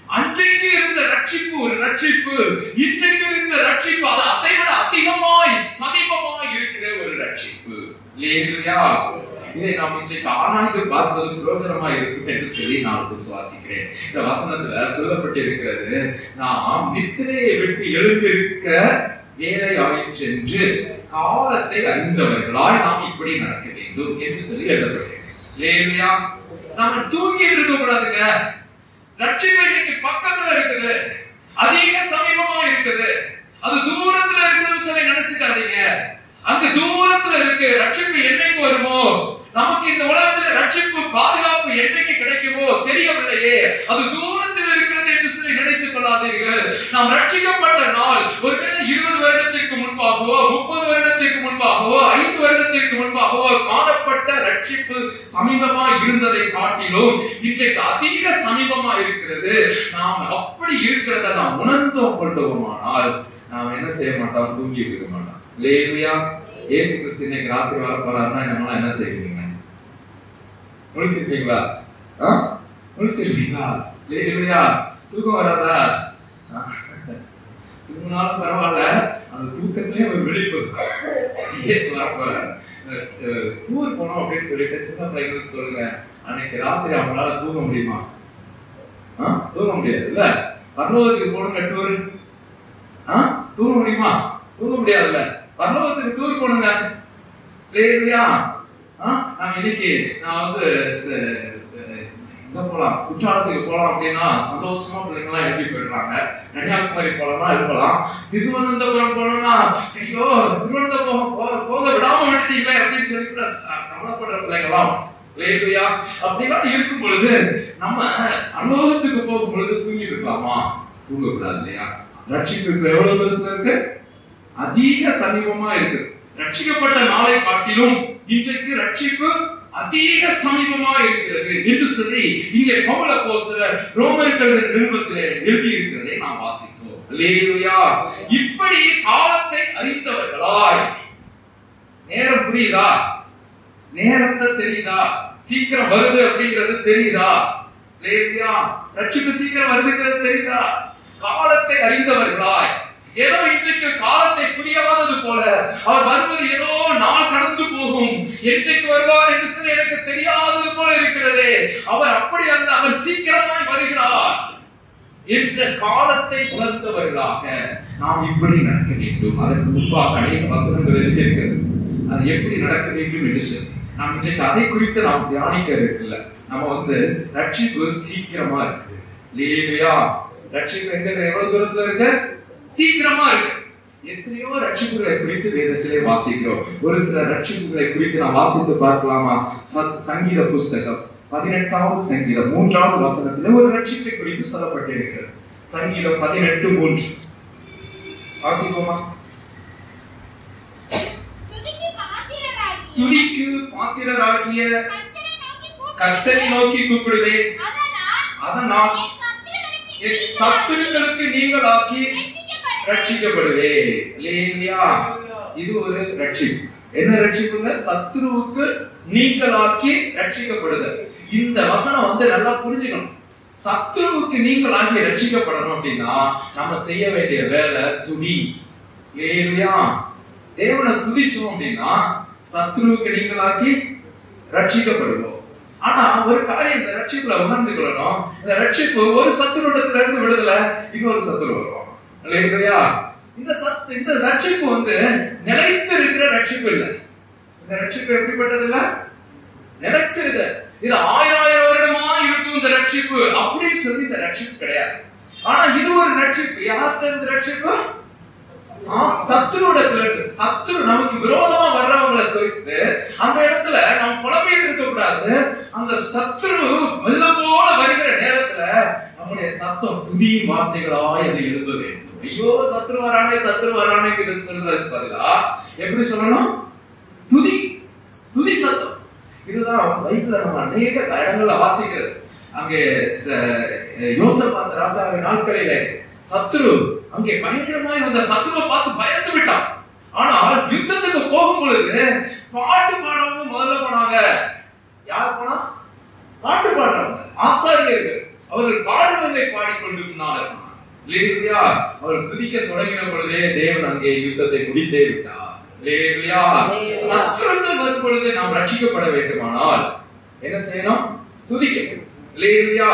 A: அன்றைக்கு இருந்த ரட்சிப்பு ஒரு ரட்சிப்பு இன்றைக்கு இருந்த ரட்சிப்பு அது அதை விட அதிகமாய் சமீபமாய் இருக்கிற ஒரு ரட்சிப்பு. லேலுயா இதை நாம் இன்றைக்கு ஆராய்ந்து பார்ப்பது பிரயோஜனமா இருக்கும் என்று சொல்லி நான் விசுவாசிக்கிறேன். இந்த வசனத்துல சொல்லப்பட்டிருக்கிறது நாம் நித்திரையை விட்டு எழுந்திருக்க வேலை ஆயிற்றென்று காலத்தை அறிந்தவர்களாய் நாம் இப்படி நடக்க வேண்டும் என்று சொல்லி எழுதப்பட்டிருக்கிறது. லேலுயா நாம தூங்கிட்டு இருக்க கூடாதுங்க ரட்சிப்பு இன்னைக்கு பக்கத்துல இருக்குது. அதிக சமீபமா இருக்குது. அது தூரத்துல இருக்குதுன்னு சொல்லி நினைச்சுக்காதீங்க. அந்த தூரத்துல இருக்கு ரட்சிப்பு என்னைக்கு வருமோ? நமக்கு இந்த உலகத்துல ரட்சிப்பு பாதுகாப்பு என்றைக்கு கிடைக்குமோ தெரியவில்லையே. அது தூரத்தில் இருக்கிறது என்று சொல்லி நினைத்துக் கொள்ளாதீர்கள். நாம் ரட்சிக்கப்பட்ட நாள் ஒருவேளை இருபது வருடத்திற்கு முன்பாகவோ முப்பது வருடத்திற்கு முன்பாகவோ ஐந்து வருடத்திற்கு முன்பாகவோ காணப்பட்ட ரட்சிப்பு சமீபமா இருந்ததை காட்டிலும் இன்றைக்கு அதிக சமீபமா இருக்கிறது. நாம் அப்படி இருக்கிறத நாம் உணர்ந்தோம் கொண்டோமானால் நாம் என்ன செய்ய மாட்டோம்? தூங்கிட்டு இருக்க மாட்டோம். இல்லையா ஏசு கிறிஸ்து இன்னைக்கு ராத்திரி வர போறாருன்னா நம்மளாம் என்ன செய்வீங்க? முழிச்சிருப்பீங்களா ஆ? முழிச்சிருப்பீங்களா இல்லையா தூக்கம் வராதா? தூங்கினாலும் பரவாயில்ல. அந்த தூக்கத்திலே ஒரு விழிப்பு. வர டூர் போனோம் அப்படின்னு சொல்லிட்டு சின்ன பிள்ளைங்களுக்கு சொல்லுங்க. அன்னைக்கு ராத்திரி அவங்களால தூங்க முடியுமா? தூங்க முடியாது இல்ல பரலோகத்துக்கு போடுங்க டூர். ஆ? தூங்க முடியுமா? தூங்க முடியாதுல்ல? பரலோகத்துக்கு டூர் போனுங்க இல்லையா? நான் இன்னைக்கு நான் வந்து ச- எங்க போலாம்? குற்றாலத்துக்கு போலாம் அப்படின்னா சந்தோஷமா பிள்ளைங்களாம் எப்படி போயிடுறாங்க கன்னியாகுமரி போலாம்னா இருக்கலாம். திருவனந்தபுரம் போனோம்னா ஐயோ திருவனந்தபுரம் போக விடாம விட்டுட்டீங்களே அப்படின்னு சொல்லி கூட ச- கவலைப்படுற பிள்ளைங்களாம் இல்லையா அப்படிலாம் இருக்கும் பொழுது நம்ம அலோகத்துக்கு போகும் பொழுது தூங்கிட்டு இருக்கலாமா? தூங்கக்கூடாது இல்லையா? ரட்சிப்பு இப்ப எவ்வளவு தூரத்துல இருக்கு? அதிக சமீபமா இருக்கு. ரட்சிக்கப்பட்ட நாளை காட்டிலும் இன்றைக்கு ரட்சிப்பு அதிக சமீபமா இருக்கிறது என்று சொல்லி இங்கே பவுல போஸ்டர் ரோமர்கள் நிருபத்திலே எழுதி இருக்கிறதை நாம் வாசித்தோம். இப்படி காலத்தை அறிந்தவர்களாய். நேரம் புரியுதா? நேரத்தை தெரியுதா? சீக்கிரம் வருது அப்படிங்கிறது தெரியுதா? லேவியா ரட்சிப்பு சீக்கிரம் வருதுங்கிறது தெரியுதா? காலத்தை அறிந்தவர்களாய். ஏதோ இன்றைக்கு காலத்தை புரியாதது போல அவர் வருவது ஏதோ நாள் கடந்து போகும். என்றைக்கு வருவார் என்று சொல்லி எனக்கு தெரியாதது போல இருக்கிறதே. அவர் அப்படி அல்ல அவர் சீக்கிரமாய் வருகிறார். என்ற காலத்தை உணர்ந்தவர்களாக நாம் இப்படி நடக்க வேண்டும். அதற்கு முன்பாக அநேக வசனங்கள் எழுதியிருக்கிறது. அது எப்படி நடக்க வேண்டும் என்று சொல்லி. நாம் இன்றைக்கு அதை குறித்து நாம் தியானிக்க இருக்குல்ல நம்ம வந்து ரட்சிப்பு சீக்கிரமா இருக்கு. இல்லையா ரட்சிப்பு எங்க எவ்வளவு தூரத்துல இருக்கு? சீக்கிரமா இருக்கு. எத்தனையோ ரட்சிப்புகளை குறித்து வேதத்திலே வாசிக்கிறோம். ஒரு சில ரட்சிப்புகளை குறித்து நாம் வாசித்து பார்க்கலாமா? சங்கீத புஸ்தகம் பதினெட்டாவது சங்கீதம் மூன்றாவது வசனத்திலே ஒரு ரட்சிப்பை குறித்து சொல்லப்பட்டிருக்கிறது. சங்கீதம் பதினெட்டு மூன்று. வாசிப்போமா?
C: துதிக்கு பாத்திரராகி
A: துதிக்கு பாத்திரராகிய
C: கர்த்தரை நோக்கி கூப்பிடுவேன். அதனால் என்
A: சத்துருக்களுக்கு நீங்களாக்கி
C: ரட்சிக்கப்படுவேன்.
A: ரட்சிக்கப்படுவேன் லேலியா இது ஒரு ரட்சிப்பு. என்ன ரட்சிப்புங்க? சத்ருவுக்கு நீங்களாக்கி ரட்சிக்கப்படுதல். இந்த வசனம் வந்து நல்லா புரிஞ்சுக்கணும். சத்ருவுக்கு நீங்களாகி ரட்சிக்கப்படணும் அப்படின்னா நம்ம செய்ய வேண்டிய வேலை துதி. இல்லையா தேவனை துதிச்சோம் அப்படின்னா சத்ருவுக்கு நீங்களாக்கி ரட்சிக்கப்படுவோம். ஆனா ஒரு காரியம் இந்த ரட்சிப்புல உணர்ந்து கொள்ளணும். இந்த ரட்சிப்பு ஒரு சத்துருடத்துல இருந்து விடுதலை இன்னொரு சத்துரு வரும் இந்த சத்து இந்த ரட்சிப்பு வந்து நிலைத்து இருக்கிற ரட்சிப்பு இல்ல. இந்த ரட்சிப்பு எப்படிப்பட்டது இல்ல நிலைச்சிருது இது ஆயிரம் ஆயிரம் வருடமா இருக்கும் இந்த ரட்சிப்பு. அப்படின்னு சொல்லி இந்த ரட்சிப்பு கிடையாது. ஆனா இது ஒரு ரட்சிப்பு. யார்கிட்ட இந்த ரட்சிப்பு? சத்துருடத்துல இருந்து. சத்துரு நமக்கு விரோதமா வர்றவங்களை குறித்து அந்த இடத்துல நாம் புலம்பிட்டு இருக்க கூடாது அந்த சத்துரு வெள்ள போல வருகிற நேரத்துல நம்முடைய சத்தம் துதியின் வார்த்தைகளாய் அது எழுத வேண்டும். ஐயோ சத்ரு வரானே சத்ரு வரானே என்று சொல்றதுக்கு பதிலா எப்படி சொல்லணும்? துதி துதி சத்தம். இதுதான் பைபிள்ல நம்ம அநேக இடங்கள்ல வாசிக்கிறது. அங்கே யோசப் அந்த ராஜாவின் நாட்களில சத்ரு அங்கே பயங்கரமாய் வந்த சத்ருவை பார்த்து பயந்து விட்டான். ஆனால் யுத்தத்துக்கு போகும் பொழுது பாட்டு பாடுறவங்க முதல்ல போனாங்க. யார் போனா? பாட்டு பாடுறவங்க ஆசாரியர்கள். அவர்கள் பாடுவதை பாடிக்கொண்டு முன்னால போனாங்க லேலுயா அவர் துதிக்க தொடங்கின பொழுதே தேவன் அங்கே யுத்தத்தை முடித்தே விட்டார். லேலுயா சத்துருக்கள் வரும் பொழுது நாம் ரட்சிக்கப்பட வேண்டுமானால் என்ன செய்யணும்? துதிக்க லேலுயா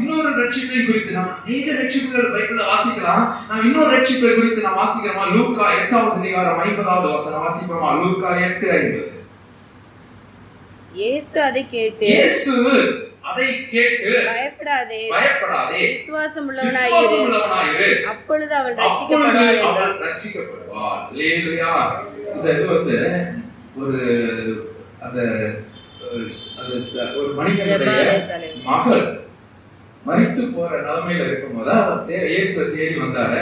A: இன்னொரு ரட்சிப்பை குறித்து நாம் அநேக ரட்சிப்புகள் பைபிள்ல வாசிக்கலாம். நாம் இன்னொரு ரட்சிப்பை குறித்து நாம் வாசிக்கிறோமா? லூக்கா எட்டாவது அதிகாரம் ஐம்பதாவது வசனம் வாசிப்போமா? லூக்கா எட்டு ஐம்பது.
D: இயேசு அதை கேட்டு
A: இயேசு அதை கேட்டு
D: பயப்படாதே.
A: பயப்படாதே.
D: விசுவாசம் உள்ளவனாயிரு அப்பொழுது அவள் ரட்சிக்கப்படுவாள்
A: அவள். ரட்சிக்கப்படுவாள். லேலுயா இந்த இது வந்து ஒரு அந்த ஒரு மனிதனுடைய. மகள் மரித்து போற நிலைமையில இருக்கும்போது அவர் இயேசுவை தேடி வந்தாரு.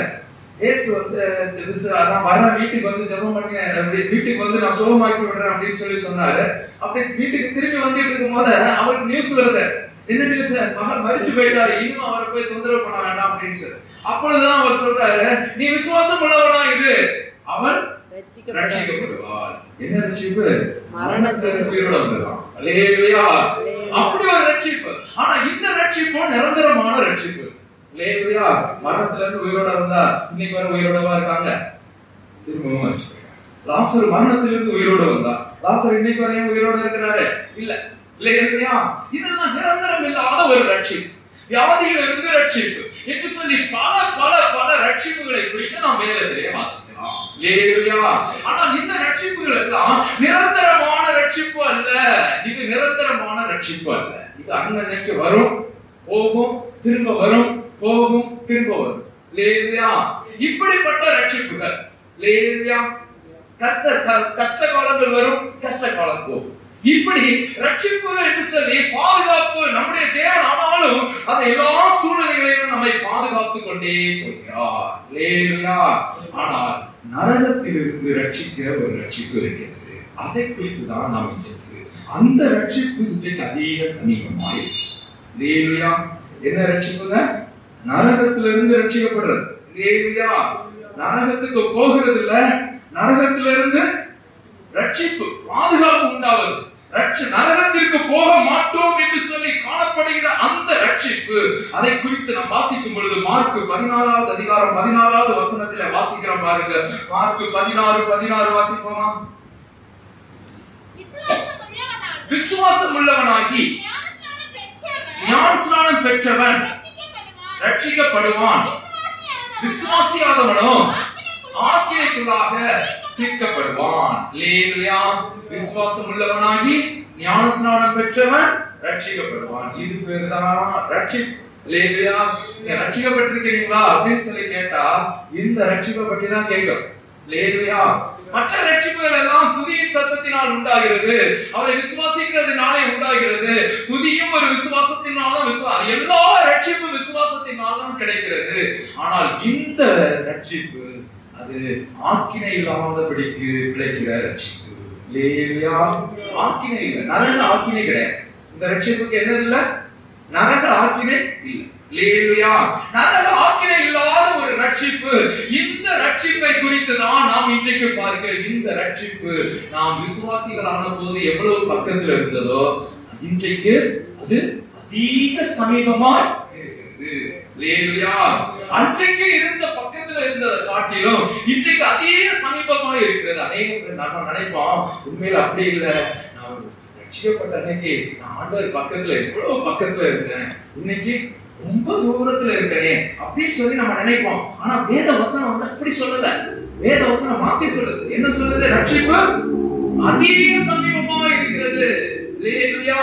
A: இயேசு வந்து இந்த விசு- நான் வரேன் வீட்டுக்கு வந்து ஜெபம் பண்ணி வீட்டுக்கு வந்து நான் சுகமாக்கி விடுறேன் அப்படின்னு சொல்லி சொன்னாரு. அப்படி வீட்டுக்கு திரும்பி வந்துட்டு இருக்கும் போது அவருக்கு நியூஸ் வருது. என்ன நியூஸ் மகள் மரிச்சு போயிட்டா இனிமே அவரை போய் தொந்தரவு பண்ண வேண்டாம் அப்படின்னு சொல்லி. அப்பொழுதுதான் அவர் சொல்றாரு நீ விசுவாசம் உள்ளவனா இரு. அவன்
D: ரட்சிக்கப்பட்டார்
A: ரட்சிக்கப்படுவார். என்ன ரட்சிப்பு?
D: மரணத்திலிருந்து
A: உயிரோட வந்துடலாம். அப்படி ஒரு ரட்சிப்பு. ஆனா இந்த ரட்சிப்பு நிரந்தரமான ரட்சிப்பு. அல்லேலூயா மரணத்துல இருந்து உயிரோட வந்தா இன்னைக்கு வரை உயிரோடவா இருக்காங்க. திரும்பவும் மறிச்சு லாசர் மரணத்திலிருந்து உயிரோட வந்தா லாசர் இன்னைக்கு வரைய உயிரோட இருக்கிறாரு? இல்ல. இல்லையா இதெல்லாம் நிரந்தரம் இல்லாத ஒரு ரட்சிப்பு. வியாதியில இருந்து ரட்சிப்பு. என்று சொல்லி பல பல பல ரட்சிப்புகளை குறித்து நாம் வேதத்திலே வாசிக்கலாம். இல்லையா ஆனால் இந்த ரட்சிப்புகள் எல்லாம் நிரந்தரமான ரட்சிப்பு அல்ல. இது நிரந்தரமான ரட்சிப்பு அல்ல. இது அன்னன்னைக்கு வரும் போகும் திரும்ப வரும். போகும் திரும்ப வரும். லேலுயா. இப்படிப்பட்ட ரட்சிப்புகள். லேவியா கத்த க- கஷ்ட காலங்கள் வரும் கஷ்ட காலம் போகும். இப்படி ரட்சிப்பு என்று சொல்லி பாதுகாப்பு நம்முடைய தேவன் ஆனாலும் அந்த எல்லா சூழ்நிலைகளையும் நம்மை பாதுகாத்துக் கொண்டே போகிறார். லேலுயா. ஆனால் நரகத்திலிருந்து ரட்சிக்கிற ஒரு ரட்சிப்பு இருக்கிறது. அதை குறித்து தான் நாம் இன்றைக்கு அந்த ரட்சிப்பு இன்றைக்கு அதிக சமீபமாயிருக்கு. என்ன ரட்சிப்புங்க? நரகத்திலிருந்து ரட்சிக்கப்படுறது. லேலுயா நரகத்துக்கு போகிறது இல்ல நரகத்திலிருந்து ரட்சிப்பு பாதுகாப்பு உண்டாவது. நரகத்திற்கு போக மாட்டோம் என்று சொல்லி காணப்படுகிற அந்த ரட்சிப்பு அதை குறித்து நாம் வாசிக்கும் பொழுது மார்க் பதினாறாவது அதிகாரம் பதினாறாவது வசனத்துல வாசிக்கிறோம் பாருங்க மார்க் பதினாறு பதினாறு வாசிப்போமா?
C: விசுவாசம் உள்ளவனாகி, ஞானஸ்நானம் பெற்றவன். ரட்சிக்கப்படுவான்.
A: விசுவாசியாதவனும் விசுவாசியாதவனோ ஆக்கினைக்குள்ளாக தீர்க்கப்படுவான் விசுவாசம் உள்ளவனாகி ஞானஸ்நானம் பெற்றவன் ரட்சிக்கப்படுவான். இது பேர் தான் ரட்சி லேலுயா நீங்க ரட்சிக்கப்பட்டிருக்கிறீங்களா? அப்படின்னு சொல்லி கேட்டா இந்த ரட்சிப்பை பற்றி தான் கேட்கும். மற்ற ரட்சிப்புகள் எல்லாம் துதியின் சத்தத்தினால் உண்டாகிறது. அவரை விசுவாசிக்கிறதுனாலே உண்டாகிறது. துதியும் ஒரு விசுவாசத்தினாலும் விசுவா எல்லா எல்லா விசுவாசத்தினால் விசுவாசத்தினாலும் கிடைக்கிறது. ஆனால் இந்த ரட்சிப்பு அது ஆக்கினை இல்லாதபடிக்கு கிடைக்கிற ரட்சிப்பு லேவியா. ஆக்கினை இல்லை நரக ஆக்கினை கிடையாது. இந்த ரட்சிப்புக்கு என்னது இல்ல? நரக ஆக்கினை இல்லை. ஆக்கினை இல்லாத ஒரு ரட்சிப்பு. இந்த ரட்சிப்பை குறித்து தான் நாம் இன்றைக்கு பார்க்கிற இந்த ரட்சிப்பு நாம் விசுவாசிகளான போது எவ்வளவு பக்கத்துல இருந்ததோ இன்றைக்கு அது அதிக சமீபமா இருக்கிறது. அன்றைக்கு இருந்த பக்கத்துல இருந்ததை காட்டிலும் இன்றைக்கு அதிக சமீபமா இருக்கிறது. அநேக நம்ம நினைப்போம் உண்மையில அப்படி இல்லை. நான் ரட்சிக்கப்பட்ட அன்னைக்கு நான் ஆண்டவர் பக்கத்துல எவ்வளவு பக்கத்துல இருக்கேன். இன்னைக்கு ரொம்ப தூரத்துல இருக்கனே அப்படின்னு சொல்லி நம்ம நினைப்போம். ஆனா வேத வசனம் வந்து அப்படி சொல்லல. வேத வசனம் மாத்தி சொல்லுது. என்ன சொல்லுது? ரட்சிப்பு அதிக சமீபமா இருக்கிறது. லேலுயா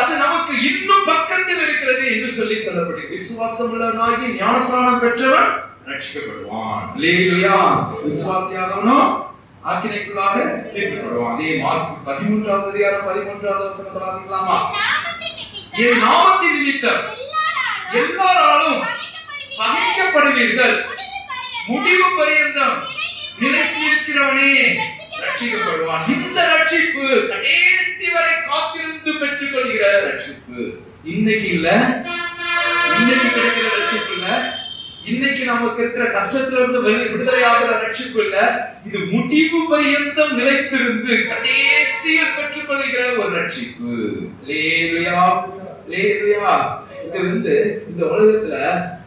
A: அது நமக்கு இன்னும் பக்கத்தில் இருக்கிறது என்று சொல்லி சொல்லப்படும் விசுவாசம் உள்ளவனாகி ஞானஸ்நானம் பெற்றவன் ரட்சிக்கப்படுவான். லேலுயா விசுவாசியாதவனோ ஆக்கினைக்குள்ளாக தீர்க்கப்படுவான். அதே மார்க் பதிமூன்றாவது அதிகாரம் பதிமூன்றாவது வசனத்தை வாசிக்கலாமா? என் நாமத்தின் நிமித்தம்
C: எல்லாராலும் பகைக்கப்படுவீர்கள்.
A: முடிவு பரியந்தம் நிலைத்திருக்கிறவனே ரட்சிக்கப்படுவான் இந்த ரட்சிப்பு கடைசி வரை காத்திருந்து பெற்றுக் கொள்கிற ரட்சிப்பு இன்னைக்கு இல்ல. இன்னைக்கு கிடைக்கிற ரட்சிப்பு இல்ல. இன்னைக்கு நமக்கு இருக்கிற கஷ்டத்துல இருந்து வெளி விடுதலை ஆகிற ரட்சிப்பு இல்ல. இது முடிவு பரியந்தம் நிலைத்திருந்து கடைசியில் பெற்றுக்கொள்கிற ஒரு ரட்சிப்பு லேலுயா இது வந்து இந்த உலகத்துல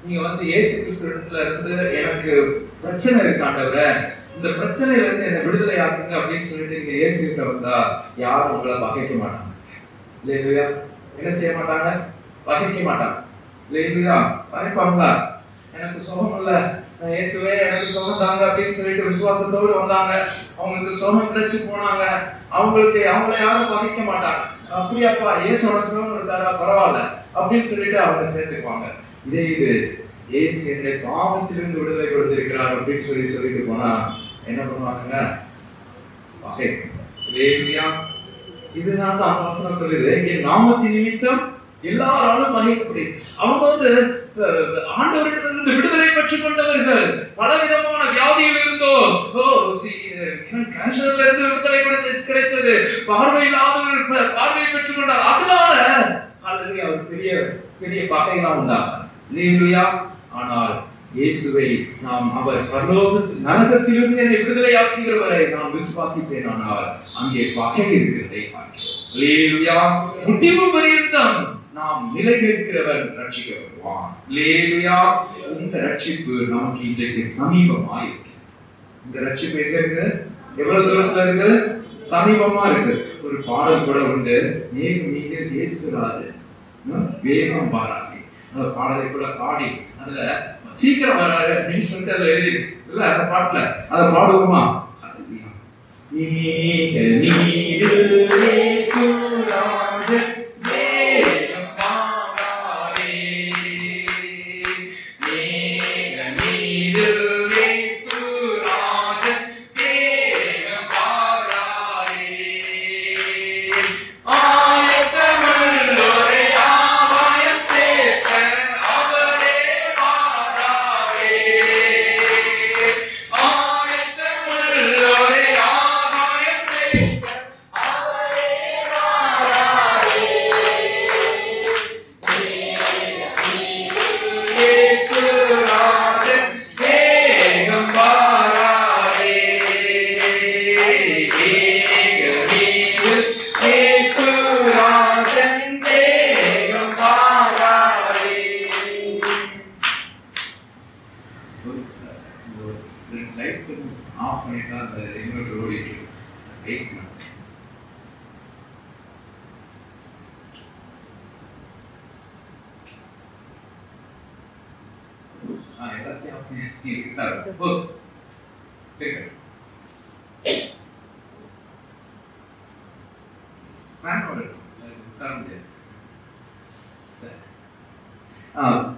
A: நீங்க வந்து இயேசு கிறிஸ்துவத்துல இருந்து எனக்கு பிரச்சனை இருக்காண்டவர இந்த பிரச்சனையில இருந்து என்ன விடுதலை ஆக்குங்க அப்படின்னு சொல்லிட்டு நீங்க இயேசு கிட்ட வந்தா யாரும் உங்களை பகைக்க மாட்டாங்க. இல்லையா என்ன செய்ய மாட்டாங்க? பகைக்க மாட்டாங்க. இல்லையா பகைப்பாங்களா? எனக்கு சுகம் இல்லை. நான் இயேசுவே எனக்கு சுகம் தாங்க அப்படின்னு சொல்லிட்டு விசுவாசத்தோடு வந்தாங்க. அவங்களுக்கு சுகம் கிடைச்சு போனாங்க. அவங்களுக்கு அவங்கள யாரும் பகைக்க மாட்டாங்க. அப்படியாப்பா இயேசு உனக்கு சுகம் கொடுத்தாரா பரவாயில்ல அப்படின்னு சொல்லிட்டு அவங்க சேர்த்துக்குவாங்க. இதே இது இயேசு என்னை பாவத்திலிருந்து விடுதலை கொடுத்திருக்கிறார் அப்படின்னு சொல்லி சொல்லிட்டு போனா என்ன பண்ணுவாங்க பகை லேவியா இதுதான் தான் வசனம் சொல்லுது. இங்கே நாமத்தி நிமித்தம் எல்லாராலும் பகைக்கப்படுது அவங்க வந்து ஆண்டவரிடத்திலிருந்து விடுதலை பெற்றுக் கொண்டவர்கள் பலவிதமான வியாதியில் இருந்தோ கேன்சர்ல இருந்து விடுதலை கொடுத்து கிடைத்தது. பார்வை இல்லாதவர்கள் பார்வையை பெற்றுக் கொண்டார் அதனால ஹalleluya, அவர் பெரிய பெரிய பகையெல்லாம் உண்டாகாது. இல்லையா ஆனால் இயேசுவை நாம் அவர் பரலோக நரகத்திலிருந்து என்னை விடுதலையாக்குகிறவரை நாம் விசுவாசிப்பேன். ஆனால் அங்கே பகை இருக்கிறதை பார்க்கிறோம். முடிவு பரியந்தம் நாம் நிலை நிற்கிறவர் ரட்சிக்கப்படுவான் இந்த ரட்சிப்பு நமக்கு இன்றைக்கு சமீபமாயிருக்கும் இந்த ரட்சிப்பு எங்க இருக்கு எவ்வளவு தூரத்துல இருக்கு சமீபமா இருக்கு ஒரு பாடல் கூட உண்டு. மேகம் நீங்கள் இயேசுராது வேகம் பாராதி அந்த பாடலை கூட பாடி அதுல சீக்கிரம் வராரு அப்படின்னு சொல்லிட்டு அதுல எழுதிருக்கு இல்ல அந்த பாட்டுல. அதை பாடுவோமா? நீ மேக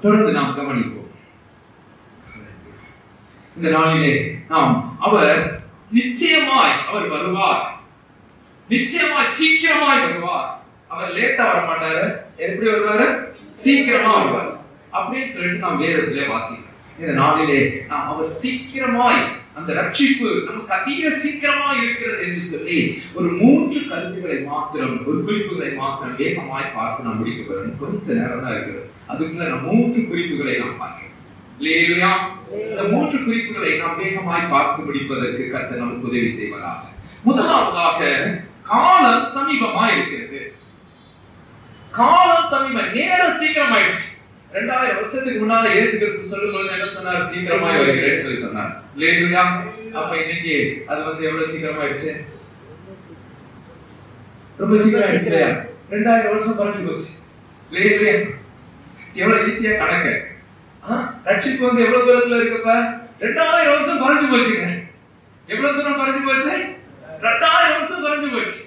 A: தொடர்ந்து நாம் கவனிப்போம். இந்த நாளிலே நாம் அவர் நிச்சயமாய் அவர் வருவார். நிச்சயமாய் சீக்கிரமாய் வருவார். அவர் லேட்டா வர மாட்டாரு எப்படி வருவாரு? சீக்கிரமா வருவார். அப்படின்னு சொல்லிட்டு நாம் வேதத்திலே வாசிக்கிறோம். இந்த நாளிலே நாம் அவர் சீக்கிரமாய் அந்த ரட்சிப்பு நமக்கு அதிக சீக்கிரமா இருக்கிறது என்று சொல்லி ஒரு மூன்று கருத்துக்களை மாத்திரம் ஒரு குறிப்புகளை மாத்திரம் வேகமாய் பார்த்து நாம் முடிக்க போறோம் கொஞ்ச நேரம் தான் இருக்குது அதுக்குள்ள நான் மூன்று குறிப்புகளை நாம் பார்க்கிறோம் லேலுயா இந்த மூன்று குறிப்புகளை நாம் வேகமாய் பார்த்து முடிப்பதற்கு கர்த்தர் நமக்கு உதவி செய்வதாக முதலாவதாக காலம் சமீபமா இருக்கிறது. காலம் சமீபம் நேரம் சீக்கிரம் ஆயிடுச்சு ரெண்டாயிரம் வருஷத்துக்கு முன்னால இயேசு கிறிஸ்து சொல்லும்போது என்ன சொன்னார்? சீக்கிரமா வருகிறேன்னு சொல்லி சொன்னார். இல்லையா அப்ப இன்னைக்கு அது வந்து எவ்வளவு சீக்கிரமா ஆயிடுச்சு ரொம்ப சீக்கிரம் ஆயிடுச்சு இல்லையா ரெண்டாயிரம் வருஷம் குறைஞ்சு போச்சு. இல்லையா எவ்வளவு ஈஸியா கணக்கு ரட்சிப்பு வந்து எவ்வளவு தூரத்துல இருக்கப்ப? ரெண்டாயிரம் வருஷம் குறைஞ்சு போச்சுங்க. எவ்வளவு தூரம் குறைஞ்சு போச்சு? ரெண்டாயிரம் வருஷம் குறைஞ்சு போச்சு.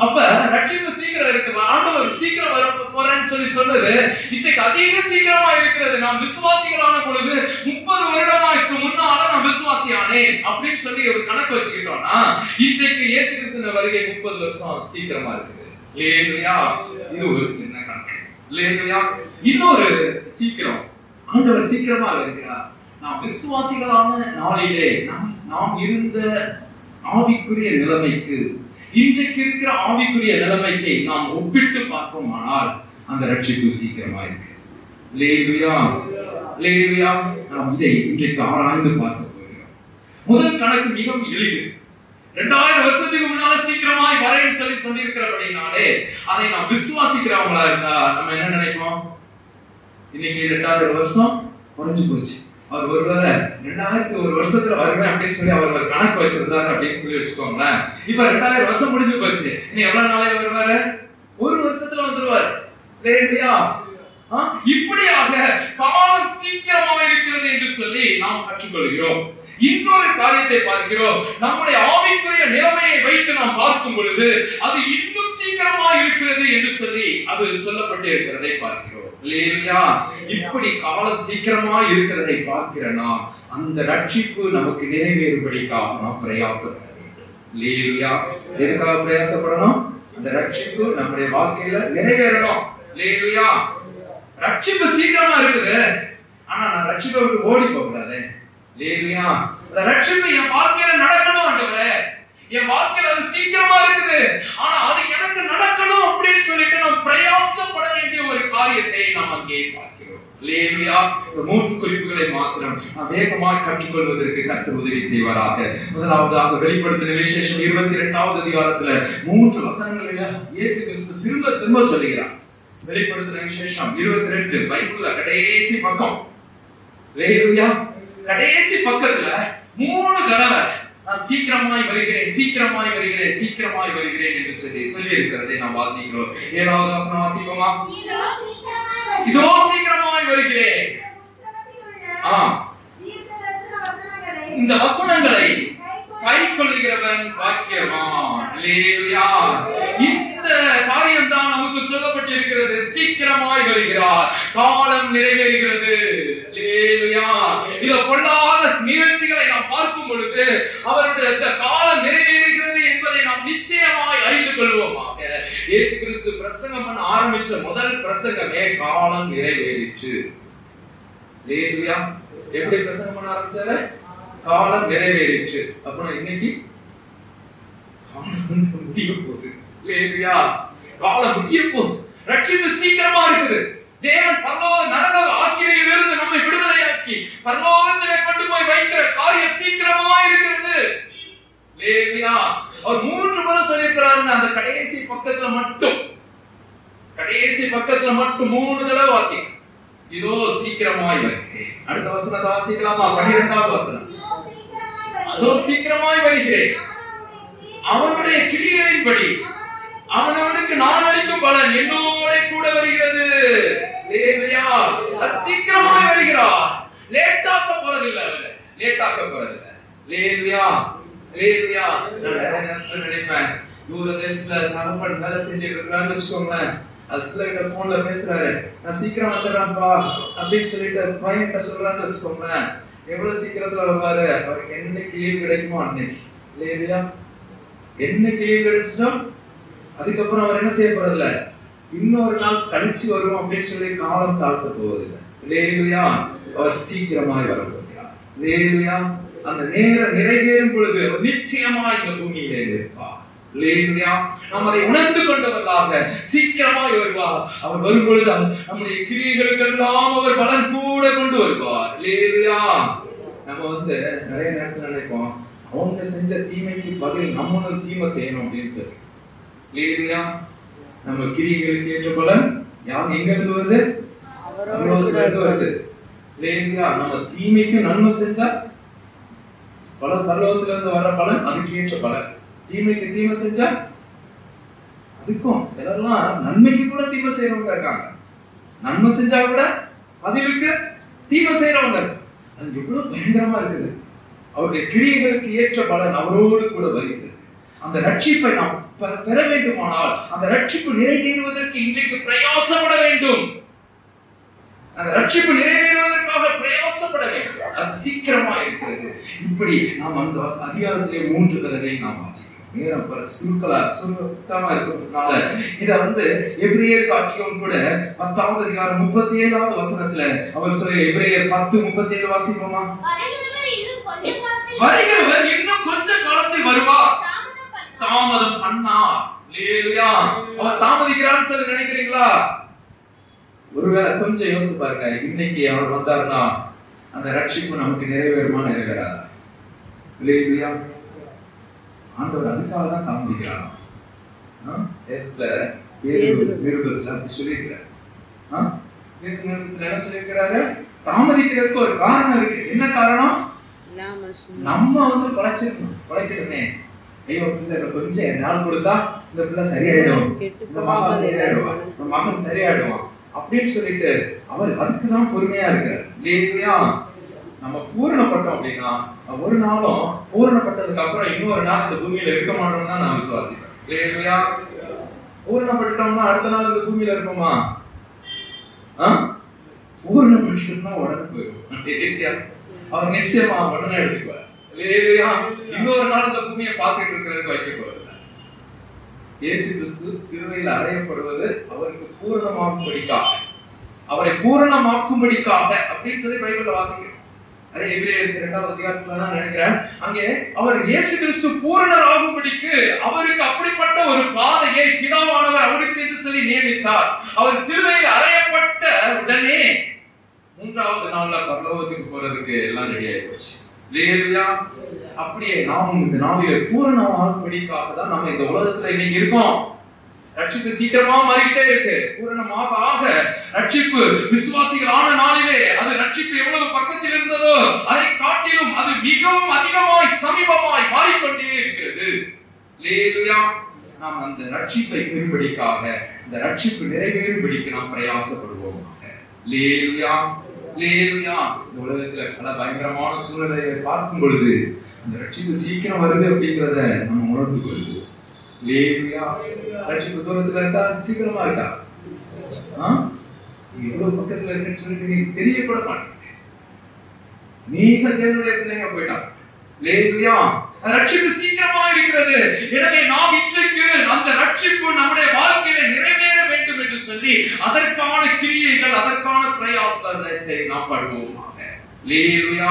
A: அப்ப ரட்சிப்பு சீக்கிரம் இருக்கு ஆண்டவர் சீக்கிரம் வர போறேன்னு சொல்லி சொன்னது இன்றைக்கு அதிக சீக்கிரமா இருக்கிறது. நான் விசுவாசிகளான பொழுது முப்பது வருடமாய்க்கு முன்னால நான் விசுவாசியானேன் அப்படின்னு சொல்லி ஒரு கணக்கு வச்சுக்கிட்டோம்னா இன்றைக்கு இயேசு கிறிஸ்துவின் வருகை முப்பது வருஷம் சீக்கிரமா இருக்குது. லேலுயா இது ஒரு சின்ன கணக்கு. லேலுயா இன்னொரு சீக்கிரம். ஆண்டவர் சீக்கிரமா வருகிறார். நாம் விசுவாசிகளான நாளிலே நாம் நாம் இருந்த ஆவிக்குரிய நிலைமைக்கு இன்றைக்கு இருக்கிற ஆவிக்குரிய நிலைமைக்கு நாம் ஒப்பிட்டு பார்ப்போமானால் அந்த ரட்சிப்பு சீக்கிரமா இருக்கு. லேலுயா லேலுயா நாம் இதை இன்றைக்கு ஆராய்ந்து பார்க்க போகிறோம். முதல் கணக்கு மிகவும் எளிது. ரெண்டாயிரம் வருஷத்துக்கு முன்னால சீக்கிரமாய் வரேன்னு சொல்லி சொல்லியிருக்கிறபடினாலே அதை நாம் விசுவாசிக்கிறவங்களா இருந்தா நம்ம என்ன நினைப்போம்? இன்னைக்கு ரெண்டாயிரம் வருஷம் குறைஞ்சு போச்சு. அவர் ஒருவேளை ரெண்டாயிரத்தி ஒரு வருஷத்துல வருவேன் அப்படின்னு சொல்லி அவர் ஒரு கணக்கு வச்சிருந்தாரு அப்படின்னு சொல்லி வச்சுக்கோங்களேன். இப்ப ரெண்டாயிரம் வருஷம் முடிஞ்சு போச்சு. இன்னும் எவ்வளவு நாளையில வருவாரு? ஒரு வருஷத்துல வந்துருவாரு. இல்லையா இப்படியாக காலம் சீக்கிரமாக இருக்கிறது என்று சொல்லி நாம் கற்றுக்கொள்கிறோம். இன்னொரு காரியத்தை பார்க்கிறோம். நம்முடைய ஆவிக்குரிய நிலைமையை வைத்து நாம் பார்க்கும் பொழுது அது இன்னும் சீக்கிரமா இருக்கிறது என்று சொல்லி அது சொல்லப்பட்டு இருக்கிறதை பார்க்கிறோம். இப்படி காலம் சீக்கிரமா இருக்கிறதை பார்க்கிற நாம் அந்த ரட்சிப்பு நமக்கு நிறைவேறும்படிக்காக நாம் பிரயாசப்பட வேண்டும். இல்லையா எதுக்காக பிரயாசப்படணும்? அந்த ரட்சிப்பு நம்முடைய வாழ்க்கையில நிறைவேறணும். இல்லையா ரட்சிப்பு சீக்கிரமா இருக்குது. ஆனா நான் ரட்சிப்பை விட்டு ஓடி போக கூடாது இல்லையா அந்த ரட்சிப்பு என் வாழ்க்கையில நடக்கணும் ஆண்டவரே. என் வாழ்க்கையில அது சீக்கிரமா இருக்குது. ஆனா அது எனக்கு நடக்கணும் அப்படின்னு சொல்லிட்டு நாம் பிரயாசப்பட வேண்டிய ஒரு காரியத்தை நாம் அங்கே பார்க்கிறோம். இல்லையா இந்த மூன்று குறிப்புகளை மாத்திரம் நாம் வேகமாய் கற்றுக்கொள்வதற்கு கற்று உதவி செய்வாராக. முதலாவதாக வெளிப்படுத்தின விசேஷம் இருபத்தி இரண்டாவது அதிகாரத்துல மூன்று வசனங்களில இயேசு கிறிஸ்து திரும்ப திரும்ப சொல்லுகிறார். வெளிப்படுத்தின விசேஷம் இருபத்தி ரெண்டு பைபிள்ல கடைசி பக்கம். கடைசி பக்கத்துல மூணு தடவை நான் சீக்கிரமாய் வருகிறேன் சீக்கிரமாய் வருகிறேன் சீக்கிரமாய் வருகிறேன் என்று சொல்லி சொல்லி இருக்கிறதை நாம் வாசிக்கிறோம். ஏழாவது வசனம் வாசிப்போமா?
C: இதோ சீக்கிரமாய் வருகிறேன். இந்த
A: ஆ.
C: வசனங்களை
A: இந்த வசனங்களை கை கொள்ளுகிறவன் பாக்கியவான். இந்த இந்த காரியம் தான் நமக்கு சொல்லப்பட்டிருக்கிறது. சீக்கிரமாய் வருகிறார். காலம் நிறைவேறுகிறது. இத பொல்லாத நிகழ்ச்சிகளை நாம் பார்க்கும் பொழுது அவருடைய இந்த காலம் நிறைவேறுகிறது என்பதை நாம் நிச்சயமாய் அறிந்து கொள்வோமாக. இயேசு கிறிஸ்து பிரசங்கம் பண்ண ஆரம்பிச்ச முதல் பிரசங்கமே காலம் நிறைவேறிச்சு எப்படி பிரசங்கம் பண்ண ஆரம்பிச்சாரு? காலம் நிறைவேறிச்சு அப்புறம் இன்னைக்கு காலம் வந்து முடிய போகுது. இல்லையா? காலம் முடிய போகுது ரட்சிப்பு சீக்கிரமா இருக்குது. தேவன் பரலோக நரக ஆக்கினையிலிருந்து நம்மை விடுதலையாக்கி பரலோகத்திலே கொண்டு போய் வைக்கிற காரியம் சீக்கிரமா இருக்கிறது. லேவியா அவர் மூன்று முறை சொல்லியிருக்கிறாருன்னு அந்த கடைசி பக்கத்துல மட்டும். கடைசி பக்கத்துல மட்டும் மூணு தடவை வாசிக்கும் இதோ சீக்கிரமாய் வருகிறேன் அடுத்த வசனத்தை வாசிக்கலாமா? பன்னிரெண்டாவது வசனம். அதோ
C: சீக்கிரமாய் வருகிறேன். அவனுடைய
A: கிரியையின்படி அவனவனுக்கு நான் அளிக்கும் பலன் என்னோட கூட வருகிறது. அது சீக்கிரமாய் வருகிறார். லேட்டாக்க போறதில்லை அவர் லேட்டாக்க போறதில்லை. லேலுயா லேலுயா நான் நிறைய நேரத்துல நினைப்பேன்? தூர தேசத்துல தகப்பன் வேலை செஞ்சுட்டு இருக்கிறான்னு வச்சுக்கோங்களேன். அதுக்குள்ள பிள்ளைகிட்ட போன்ல பேசுறாரு. நான் சீக்கிரம் வந்துடுறேன்ப்பா அப்படின்னு சொல்லிட்டு பையன்கிட்ட சொல்றான்னு வச்சுக்கோங்களேன். எவ்வளவு சீக்கிரத்துல வருவாரு? அவருக்கு என்னைக்கு லீவ் கிடைக்குமோ அன்னைக்கு. இல்லையா என்னைக்கு லீவ் கிடைச்சோம் அதுக்கப்புறம் அவர் என்ன செய்ய போறதில்ல? இன்னொரு நாள் கழிச்சு வரும் அப்படின்னு சொல்லி காலம் தாழ்த்த போவதில்லை. லேலுயா அவர் சீக்கிரமாய் வரப்போகிறார் லேலுயா அந்த நேரம் நிறைவேறும் பொழுது அவர் நிச்சயமா இந்த பூமியிலே இருப்பார் லேலுயா நாம் அதை உணர்ந்து கொண்டவர்களாக சீக்கிரமாய் வருவார். அவர் வரும் பொழுது நம்முடைய கிரியைகளுக்கெல்லாம் அவர் பலன் கூட கொண்டு வருவார். இல்லையா நம்ம வந்து நிறைய நேரத்தில் நினைப்போம் அவங்க செஞ்ச தீமைக்கு பதில் நம்மளும் தீமை செய்யணும் அப்படின்னு சொல்லி. லேலுயா நம்ம கிரியைகளுக்கு ஏற்ற பலன் யார் எங்க இருந்து வருது. இருந்து வருது லேலுயா நம்ம தீமைக்கும் நன்மை செஞ்சா பல பரலோகத்துல இருந்து வர பலன் அதுக்கு ஏற்ற பலன். தீமைக்கு தீமை செஞ்சா அதுக்கும் சிலர்லாம் நன்மைக்கு கூட தீமை செய்யறவங்க இருக்காங்க. நன்மை செஞ்சா கூட பதிலுக்கு தீமை செய்யறவங்க. அது எவ்வளவு பயங்கரமா இருக்குது. அவருடைய கிரியைகளுக்கு ஏற்ற பலன் அவரோடு கூட வருகிறது. அந்த ரட்சிப்பை நாம் பெற வேண்டுமானால் அந்த ரட்சிப்பு நிறைவேறுவதற்கு இன்றைக்கு பிரயாசப்பட வேண்டும். அந்த ரட்சிப்பு நிறைவேறுவதற்காக பிரயாசப்பட வேண்டும். அது சீக்கிரமா இருக்கிறது இப்படி நாம் அந்த அதிகாரத்திலே மூன்று தடவை நாம் வாசிக்கிறோம். நேரம் பல சுருக்கலா சுருக்கமா இருக்கிறதுனால இத வந்து எபிரேயர் வாக்கியம் கூட பத்தாவது அதிகாரம் முப்பத்தி ஏழாவது வசனத்துல அவர் சொல்ல எபிரேயர் பத்து முப்பத்தி ஏழு வாசிப்போமா
C: வருகிறவர் இன்னும் கொஞ்ச காலத்தில்
A: வருவார்.
C: தாமதம் பண்ணார்.
A: அவர் தாமதிக்கிறான்னு சொல்லி நினைக்கிறீங்களா? ஒருவேளை கொஞ்சம் யோசித்து பாருங்க இன்னைக்கு அவர் வந்தாருன்னா அந்த ரட்சிப்பு நமக்கு நிறைவேறுமா நிறைவேறாதா லேலுயா ஆண்டவர் அதுக்காக தான் பேதுரு. நிருபத்துல அப்படி சொல்லியிருக்கிறார். நிருபத்துல என்ன சொல்லியிருக்கிறாரு? தாமதிக்கிறதுக்கு ஒரு காரணம் இருக்கு. என்ன காரணம்? நம்ம வந்து படைச்சிருக்கணும் படைக்கணுமே ஐயோ இன்னும் கொஞ்சம் நாள் கொடுத்தா இந்த பிள்ளை சரியாயிடும் இந்த மகன் சரியாயிடுவான். இந்த மகன் சரியாயிடுவான். அப்படின்னு சொல்லிட்டு அவர் அதுக்கு தான் பொறுமையா இருக்கிறார். இல்லையா? நம்ம பூரணப்பட்டோம் அப்படின்னா ஒரு நாளும் பூரணப்பட்டதுக்கு அப்புறம் இன்னொரு நாள் இந்த பூமியில இருக்க மாட்டோம்னு தான் நான் விசுவாசிப்பேன். இல்லையா? பூரணப்பட்டுட்டோம்னா அடுத்த நாள் இந்த பூமியில இருப்போமா? ஆ? பூரணப்பட்டுட்டோம்னா உடனே போயிடும்? அவர் நிச்சயமா உடனே எடுத்துக்குவார். இன்னொரு நாள் அந்த பூமியை பார்த்துட்டு இருக்கிறதுக்கு வைக்க போறதில்லை இயேசு கிறிஸ்து சிலுவையில் அறையப்படுவது அவருக்கு பூரணமாக்கும்படிக்காக. அவரை பூரணமாக்கும்படிக்காக அப்படின்னு சொல்லி பைபிள்ல வாசிக்கிறோம். அதே எபிரேயருக்கு இரண்டாவது அதிகாரத்துல தான் நினைக்கிறேன். அங்கே அவர் இயேசு கிறிஸ்து பூரணர் ஆகும்படிக்கு அவருக்கு அப்படிப்பட்ட ஒரு பாதையை பிதாவானவர் அவருக்கு என்று சொல்லி நியமித்தார். அவர் சிலுவையில் அறையப்பட்ட உடனே மூன்றாவது நாள்ல பரலோகத்துக்கு போறதுக்கு எல்லாம் ரெடி ஆயிடுச்சு போச்சு லேலுயா. அப்படியே நாம் இந்த நாளிலே பூரணம் ஆகும்படிக்காக தான் நம்ம இந்த உலகத்துல இன்னைக்கு இருக்கோம். ரட்சிப்பு சீக்கிரமா மாறிக்கிட்டே இருக்கு. பூரணமாக ஆக ரட்சிப்பு விசுவாசிகள் ஆன நாளிலே அது ரட்சிப்பு எவ்வளவு பக்கத்தில் இருந்ததோ அதை காட்டிலும் அது மிகவும் அதிகமாய் சமீபமாய் மாறிக்கொண்டே இருக்கிறது. லேலுயா நாம் அந்த ரட்சிப்பை பெறும்படிக்காக இந்த ரட்சிப்பு நிறைவேறும்படிக்கு நாம் பிரயாசப்படுவோமாக. லேலுயா லேலுயா. இந்த உலகத்துல பல பயங்கரமான சூழ்நிலையை பார்க்கும் பொழுது இந்த ரட்சிப்பு சீக்கிரம் வருது அப்படிங்கிறத நம்ம உணர்ந்து கொள்வோம். லேலுயா ரட்சிப்பு தூரத்துல இருந்தா சீக்கிரமா இருக்கா? எவ்வளவு பக்கத்துல இருக்குன்னு சொல்லிட்டு நீங்க தெரியப்பட மாட்டேங்குது. நீங்க தேவனுடைய பிள்ளைங்க போயிட்டாங்க லேலுயா ரட்சிப்பு சீக்கிரமா இருக்கிறது. எனவே நாம் இன்றைக்கு அந்த ரட்சிப்பு நம்முடைய வாழ்க்கையில நிறைவே சொல்லி அதற்கான கிரியைகள் அதற்கான பிரயாசத்தை நாம் படுவோமாக. லேலுயா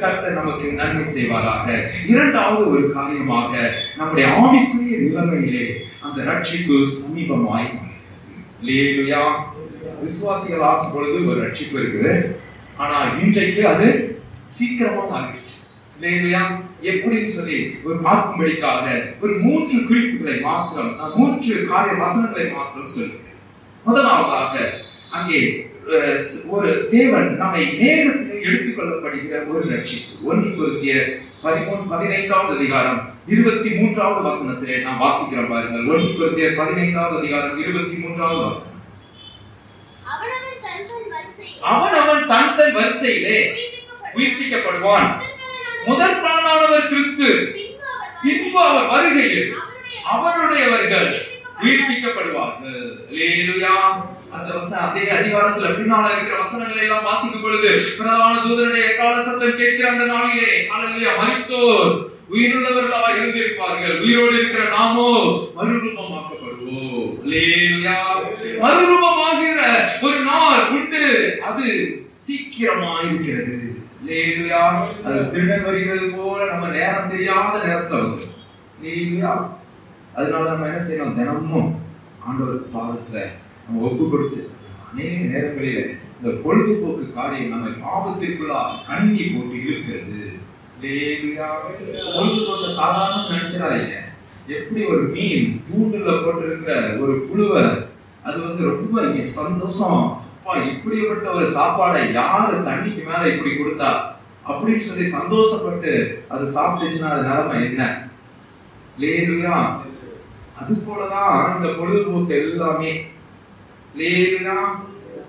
A: கர்த்தர் நமக்கு நன்மை செய்வாராக. இரண்டாவது ஒரு காரியமாக நம்முடைய ஆவிக்குரிய நிலைமையிலே அந்த ரட்சிப்பு சமீபமாய் லேலுயா விசுவாசிகள் ஆகும் பொழுது ஒரு ரட்சிப்பு இருக்குது. ஆனா இன்றைக்கு அது சீக்கிரமா மாறிடுச்சு. இல்லையா எப்படின்னு சொல்லி ஒரு பார்க்கும்படிக்காக ஒரு மூன்று குறிப்புகளை மாத்திரம் மூன்று காரிய வசனங்களை மாத்திரம் சொல்லு. முதலாவதாக அங்கே ஒரு தேவன் நம்மை நேரத்திலே எடுத்துக்கொள்ளப்படுகிற ஒரு ரட்சிப்பு ஒன்று பொருத்திய பதிமூணு பதினைந்தாவது அதிகாரம் இருபத்தி மூன்றாவது வசனத்திலே நாம் வாசிக்கிறோம் பாருங்கள். ஒன்று பொருத்திய பதினைந்தாவது அதிகாரம் இருபத்தி மூன்றாவது வசனம். அவன் அவன் தன் தன் வரிசையிலே
C: உயிர்ப்பிக்கப்படுவான்.
A: முதற் பலனானவர் கிறிஸ்து.
C: பின்பு அவர்
A: வருகையில்
C: அவருடைய
A: அவருடையவர்கள் உயிர்ப்பிக்கப்படுவார்கள் அந்த வசனம் அதே அதிகாரத்துல பின்னால இருக்கிற வசனங்களை எல்லாம் வாசிக்கும் பொழுது பிரதான தூதனுடைய எக்கால சத்தம் கேட்கிற அந்த நாளிலே ஹalleluya மரித்தோர் உயிருள்ளவர்களாக இருந்திருப்பார்கள் உயிரோடு இருக்கிற நாமோ மறுரூபமாக்கப்படுவோம். மறுரூபமாகிற ஒரு நாள் உண்டு. அது சீக்கிரமா இருக்கிறது அது திருடன் வருகிறது போல நம்ம நேரம் தெரியாத நேரத்துல வந்து அதனால நம்ம என்ன செய்யணும்? தினமும் ஆண்டவருக்கு பாதத்தில் நம்ம ஒப்பு கொடுத்து சொல்லணும். அநேக நேரங்களில் இந்த பொழுதுபோக்கு காரியம் நம்ம பாவத்திற்குள்ளா கண்ணி போட்டு இழுக்கிறது. பொழுதுபோக்க பொழுதுபோக்கு சாதாரண நினைச்சிடாதீங்க. எப்படி ஒரு மீன் தூண்டுல போட்டிருக்கிற ஒரு புழுவை அது வந்து ரொம்ப இங்க சந்தோஷம். அப்பா இப்படிப்பட்ட ஒரு சாப்பாடை யாரு தண்ணிக்கு மேல இப்படி கொடுத்தா? அப்படின்னு சொல்லி சந்தோஷப்பட்டு அது சாப்பிட்டுச்சுன்னா அது நிலைமை என்ன? லேலுயா அது போலதான் இந்த பொழுதுபோக்கு எல்லாமே. லேலுயா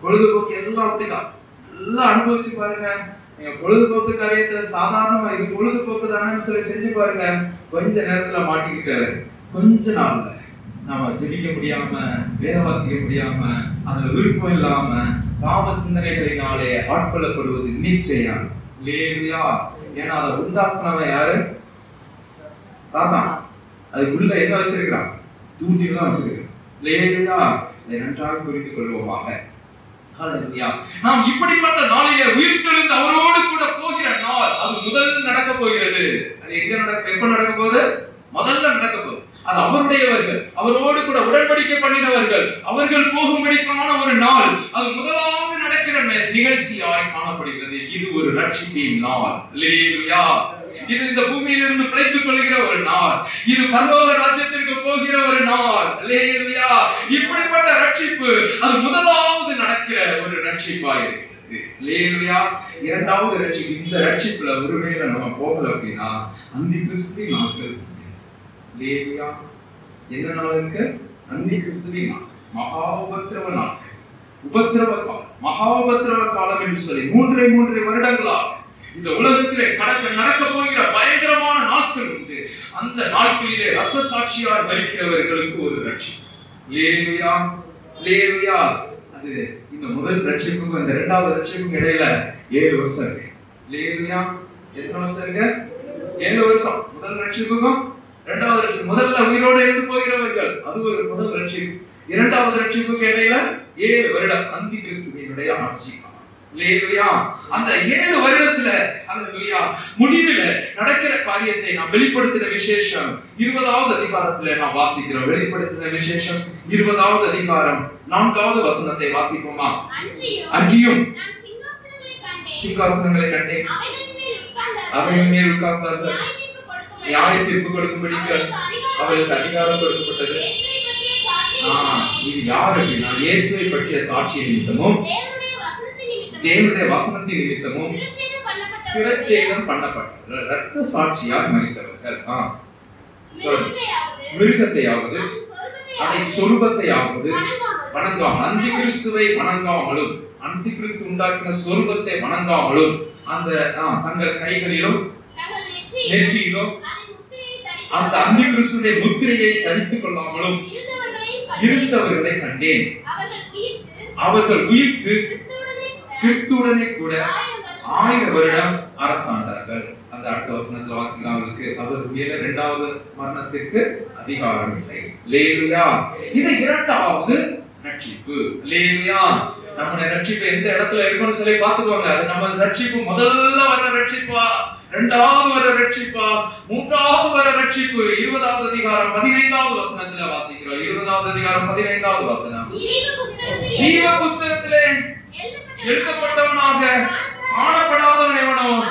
A: பொழுதுபோக்கு எல்லாம் அப்படிதான். நல்லா அனுபவிச்சு பாருங்க. நீங்க பொழுதுபோக்கு காரியத்தை சாதாரணமா இது பொழுதுபோக்கு தானேன்னு சொல்லி செஞ்சு பாருங்க. கொஞ்ச நேரத்துல மாட்டிக்கிட்டு கொஞ்ச நாள்ல நாம ஜெபிக்க முடியாம வேத வாசிக்க முடியாம அதுல விருப்பம் இல்லாம பாவ சிந்தனைகளினாலே ஆட்கொள்ளப்படுவது நிச்சயம். லேலுயா ஏன்னா அதை உண்டாக்குனவன் யாரு? சாதான் அதுக்குள்ள என்ன வச்சிருக்கிறான்? தூண்டில் தான் வச்சிருக்கிறான். இல்லையா நன்றாக புரிந்து கொள்வோமாக. நாம் இப்படிப்பட்ட நாளிலே உயிர்த்தெழுந்து அவரோடு கூட போகிற நாள் அது முதல் நடக்க போகிறது. அது எங்க நடக்க எப்ப நடக்க போகுது? முதல்ல நடக்க போகுது. அது அவருடையவர்கள் அவரோடு கூட உடன்படிக்கை பண்ணினவர்கள் அவர்கள் போகும்படிக்கான ஒரு நாள் அது முதலாவது நடக்கிற நிகழ்ச்சியாய் காணப்படுகிறது. இது ஒரு ரட்சிப்பின் நாள். லேலுயா இது இந்த பூமியிலிருந்து பிழைத்துக் கொள்கிற ஒரு நாள். இது பரலோக ராஜ்யத்திற்கு போகிற ஒரு நாள். லேலுயா இப்படிப்பட்ட ரட்சிப்பு அது முதலாவது நடக்கிற ஒரு ரட்சிப்பா இருக்கிறது லேலுயா இரண்டாவது ரட்சிப்பு இந்த ரட்சிப்புல ஒருவேளை நம்ம போகல அப்படின்னா அந்தி கிறிஸ்துவின் நாட்கள் உண்டு என்ன நாள் இருக்கு? அந்தி கிறிஸ்துவின் நாட்கள் மகா உபத்திரவ நாட்கள். உபத்திரவ காலம். மகா உபத்திரவ காலம் என்று சொல்லி மூன்றரை மூன்றரை வருடங்களாக இந்த உலகத்திலே கடக்க நடக்க போகிற பயங்கரமான நாட்கள் உண்டு. அந்த நாட்களிலே ரத்த சாட்சியார் மறிக்கிறவர்களுக்கு ஒரு ரட்சிப்பு அது இந்த முதல் ரட்சிப்புக்கும் இந்த இரண்டாவது ரட்சிப்புக்கும் இடையில ஏழு வருஷம் இருக்கு. லேவியா எத்தனை வருஷம் இருக்கு? ஏழு வருஷம். முதல் ரட்சிப்புக்கும் இரண்டாவது ரட்சிப்பு முதல்ல உயிரோடு இருந்து போகிறவர்கள் அது ஒரு முதல் ரட்சிப்பு இரண்டாவது ரட்சிப்புக்கு இடையில ஏழு வருடம் அந்தி கிறிஸ்துவினுடைய ஆட்சி அந்த ஏழு வருடத்துல முடிவில நடக்கிற காரியத்தை நாம் வெளிப்படுத்தின விசேஷம் இருபதாவது அதிகாரத்துல நாம் வாசிக்கிறோம். வெளிப்படுத்தின விசேஷம் இருபதாவது அதிகாரம் நான்காவது வசனத்தை வாசிப்போமா?
C: அன்றியும் நான் சிங்காசனங்களை
A: கண்டேன். அவையின் மேல் உட்கார்ந்தார்கள்
C: நியாய தீர்ப்பு
A: கொடுக்கும்படிக்கு அவர்களுக்கு அதிகாரம் கொடுக்கப்பட்டது. இது யார் அப்படின்னா இயேசுவை பற்றிய சாட்சி நிமித்தமும்
C: தேவனுடைய வசனத்தின் நிமித்தமும்
A: தேவனுடைய
C: சிரச்சேதம் பண்ணப்பட்டவர்கள்
A: பண்ணப்பட்ட ரத்த சாட்சியால் மறித்தவர்கள் ஆ,
C: மிருகத்தையாவது,
A: அதை சொருபத்தையாவது
C: வணங்காமல்
A: அந்தி கிறிஸ்துவை வணங்காமலும் அந்தி கிறிஸ்து உண்டாக்கின சொருபத்தை வணங்காமலும் அந்த தங்கள் கைகளிலும்
C: நெற்றியிலும்
A: அந்த அந்தி கிறிஸ்துடைய முத்திரையை தரித்துக் கொள்ளாமலும் இருந்தவர்களை கண்டேன்.
C: அவர்கள் உயிர்த்து கிறிஸ்துவுடனே கூட ஆயிரம்
A: வருடம் அரசாண்டார்கள். அந்த அடுத்த வசனத்துல வாசிக்கலாம் அவர்களுக்கு. அவர் மேல இரண்டாவது மரணத்திற்கு அதிகாரம் இல்லை. லேலுயா இது இரண்டாவது ரட்சிப்பு. லேலுயா நம்முடைய ரட்சிப்பு எந்த இடத்துல இருக்குன்னு சொல்லி பாத்துக்கோங்க அது நம்ம ரட்சிப்பு முதல்ல வர ரட்சிப்பா? இரண்டாவது வர ரட்சிப்பா? மூன்றாவது வர ரட்சிப்பு? இருபதாவது அதிகாரம் பதினைந்தாவது வசனத்துல வாசிக்கிறோம். இருபதாவது அதிகாரம் பதினைந்தாவது வசனம்.
C: ஜீவ புஸ்தகத்தில்.
A: எடுக்கப்பட்டவனாக காணப்படாதவன் எவனோ?